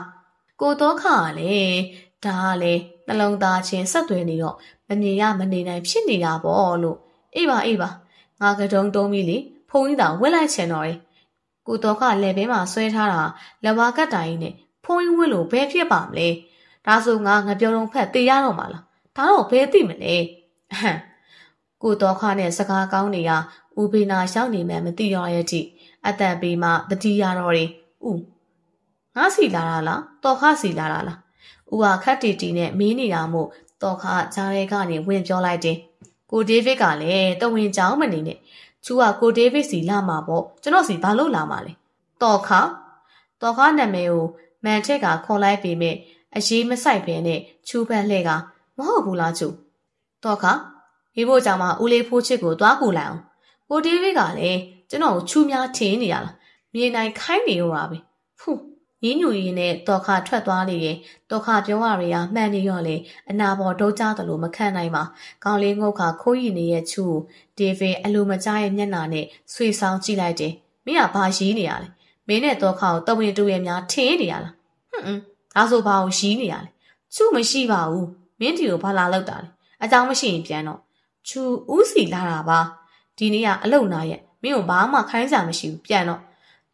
ကိုတော်ခါကလည်းဒါကလည်းနှလုံးသားချင်းဆက်သွယ်နေတော့မမြင်ရမနေနိုင်ဖြစ်နေတာပေါ့လို့အေးပါအေးပါငါကတုံးတုံးပြီးလေဖုန်းကြီးတောင်ဝက်လိုက်ချင်တော့တယ်ကိုတော့ကလက်ဘဲမှာဆွဲထားတာလက်ဝါကတ်တိုင်နဲ့ဖုန်းကြီးဝက်လို့ဘယ်ဖြစ်ပါမလဲဒါဆိုငါငပြောတော့ဖက်တေးရတော့မှာလားဒါတော့ဘယ်သိမလဲဟမ်ကိုတော့ခနဲ့စကားကောင်းနေရဦးဘေနာရှောက်နေမှမသိရရဲ့တိအသက်ပေးမှတတိရတော့တယ်ဥ ငါစီလာတာလားတော်ခစီလာတာလားဦးဟာခတ်တီတီနဲ့မင်းနေတာမို့တော့ခါဂျာရဲကနေဝင်ပြောလိုက်တယ်ကိုဒေးဗစ်ကလည်းတဝင်ကြောင်းမနေနဲ့ချူကကိုဒေးဗစ်စီလာမှာပေါ့ကျွန်တော်စီဘာလို့လာမှာလဲတော့ခါတော့ခါနာမည်ကိုမန်ထက်ကခေါ်လိုက်ပေမဲ့အရေးမဆိုင်ဘဲနဲ့ချူပန်းလှဲ့ကမဟုတ်ဘူးလားချူတော့ခါမိဖို့ကြောင့်မှဦးလေးဖိုးချစ်ကိုသွားကူလိုက်အောင်ကိုဒေးဗစ်ကလည်းကျွန်တော်ကိုချူများထင်းနေရလားမြေနိုင်ခိုင်းနေရောပါပဲဖူး ရင်းညူရင်းနဲ့တော်ခါထွက်သွားလေရင်တော်ခါပြောရရမှန်နေရောလေအနာပေါ်ဒုတ်ကြသလိုမခံနိုင်ပါကောင်းလေးငုတ်ခါခိုးရီနေရဲ့ချူဒေဗင်အလိုမကြားရဲ့မျက်နှာနဲ့ဆွေဆောင်ကြည့်လိုက်တယ်မင်းကဘာရီးနေရလဲမင်းနဲ့တော်ခါကိုတဝင်းတူရဲ့များထင်းနေရလားဟွန်းဒါဆိုဘာကိုရီးနေရလဲချူမရှိပါဘူးမင်းတီကိုဘာလာလောက်တာလဲအကြောင်းမရှိရင်ပြန်တော့ချူဦးစီလာတာပါဒီနေ့ကအလုံနာရဲ့မင်းကိုဘာမှခိုင်းစာမရှိဘူးပြန်တော့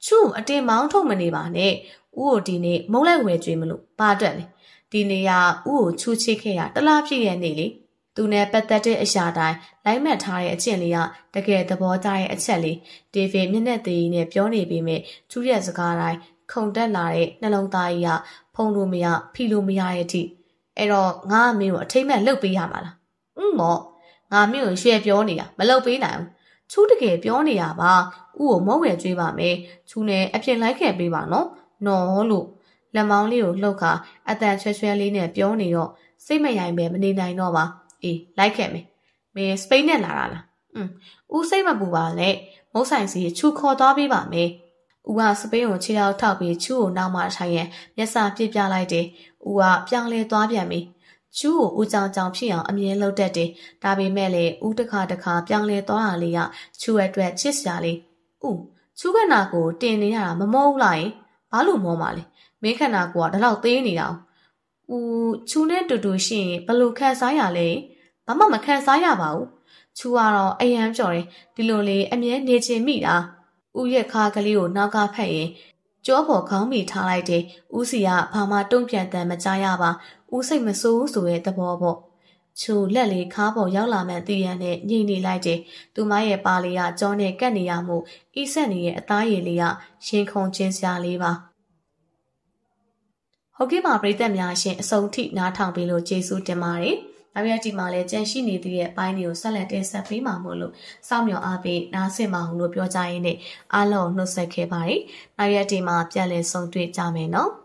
ချူအတင်မောင်းထုတ်မနေပါနဲ့ဦးကိုဒီနေ့မုံလိုက်ဝယ်ကြွေးမလို့ဘာအတွက်လဲဒီနေ့ကဦးကိုချူချစ်ခဲ့ရတလားပြည့်ရဲ့နေ့လေသူနဲ့ပတ်သက်တဲ့အရာတိုင်းလိုက်မှတ်ထားတဲ့အချက်လေးကတကယ်သဘောကျတဲ့အချက်လေးဒေးဗစ်မျက်နှာသေးနဲ့ပြောနေပေမဲ့ချူရဲ့စကားတိုင်းခုန်တက်လာတဲ့နှလုံးသားကြီးကဖုံလို့မရဖိလို့မရရဲ့အထိအဲ့တော့ငါအမေကိုအထိမ့်မဲ့လှုပ်ပေးရမှာလားอืมမော့ငါမင်းကိုရွှဲပြောနေတာမလှုပ်ပေးနိုင်ဘူးချူတကယ်ပြောနေရပါ ဥကိုမုံဝယ်ကြွေးပါမယ်ချူနဲ့အပြင်လိုက်ခဲ့ပေးပါနော်နော်လို့လက်မောင်းလေးကိုလှုပ်ခါအတန်ချွဲချွဲလေးနဲ့ပြောနေတော့စိတ်မရိုင်ပဲမနေနိုင်တော့ပါအေးလိုက်ခဲ့မယ်မင်းစပိန်နဲ့လာတာလားอืมဦးစိတ်မပူပါနဲ့မုတ်ဆိုင်စီချူခေါ်သွားပေးပါမယ်ဦးကစပိန်ကိုခြေထောက်ထောက်ပြီးချူကိုနောက်မှထိုင်ရန်မျက်စာပြစ်ပြလိုက်တယ်ဦးကပြောင်းလဲသွားပြန်ပြီချူကိုဦးကြောင်ကြောင်ဖြစ်အောင်အမြဲလှုပ်တတ်တယ်ဒါပေမဲ့လည်းဦးတစ်ခါတစ်ခါပြောင်းလဲသွားတာလေးကချူရဲ့အတွက်ချစ်စရာလေး ဦးချူကနာကိုတင်နေရတာမမောဘူးလားဘာလို့မောမှာလဲမင်းခန္ဓာကိုယ်ကဒါတော့သေးနေတာ။ဦးချူနဲ့တူတူရှိရင်ဘလို့ခံစားရလဲ။ဘာမှမခံစားရပါဘူး။ချူကတော့အယမ်းကြော်တယ်ဒီလိုလေးအမြဲနေချင်မိတာ။ဦးရဲ့ခါကလေးကိုနောက်ကဖက်ရင်ကြောပေါ်ခေါင်းမိထားလိုက်တယ်။ဦးစီကဘာမှတုံ့ပြန်တမ်းမကြားရပါ။ဦးစိတ်မဆိုးဘူးဆိုတဲ့သဘောပေါ့။ ချူလက်လေးခါပေါ်ရောက်လာမှတည်ရန်နဲ့ညှိနေလိုက်တယ်။သူမရဲ့ပါလေးကကြောနဲ့ကတ်နေရမှုအီဆက်နေရဲ့အသားရည်လေးကရင်ခုန်ခြင်းစရာလေးပါ။ဟုတ်ကဲ့ပါပရိသတ်များရှင်အဆုံးထိနားထောင်ပေးလို့ကျေးဇူးတင်ပါတယ်။နောက်ရဒီမှာလည်းကြန့်ရှိနေသေးတဲ့ပိုင်းတွေကိုဆက်လက်တင်ဆက်ပေးမှာမို့လို့စောင့်မျှော်အားပေးနားဆင်ပါအောင်လို့ပြောကြရင်းနဲ့အားလုံးနှုတ်ဆက်ခဲ့ပါတယ်။နောက်ရဒီမှာပြန်လည်ဆုံတွေ့ကြမယ်နော်။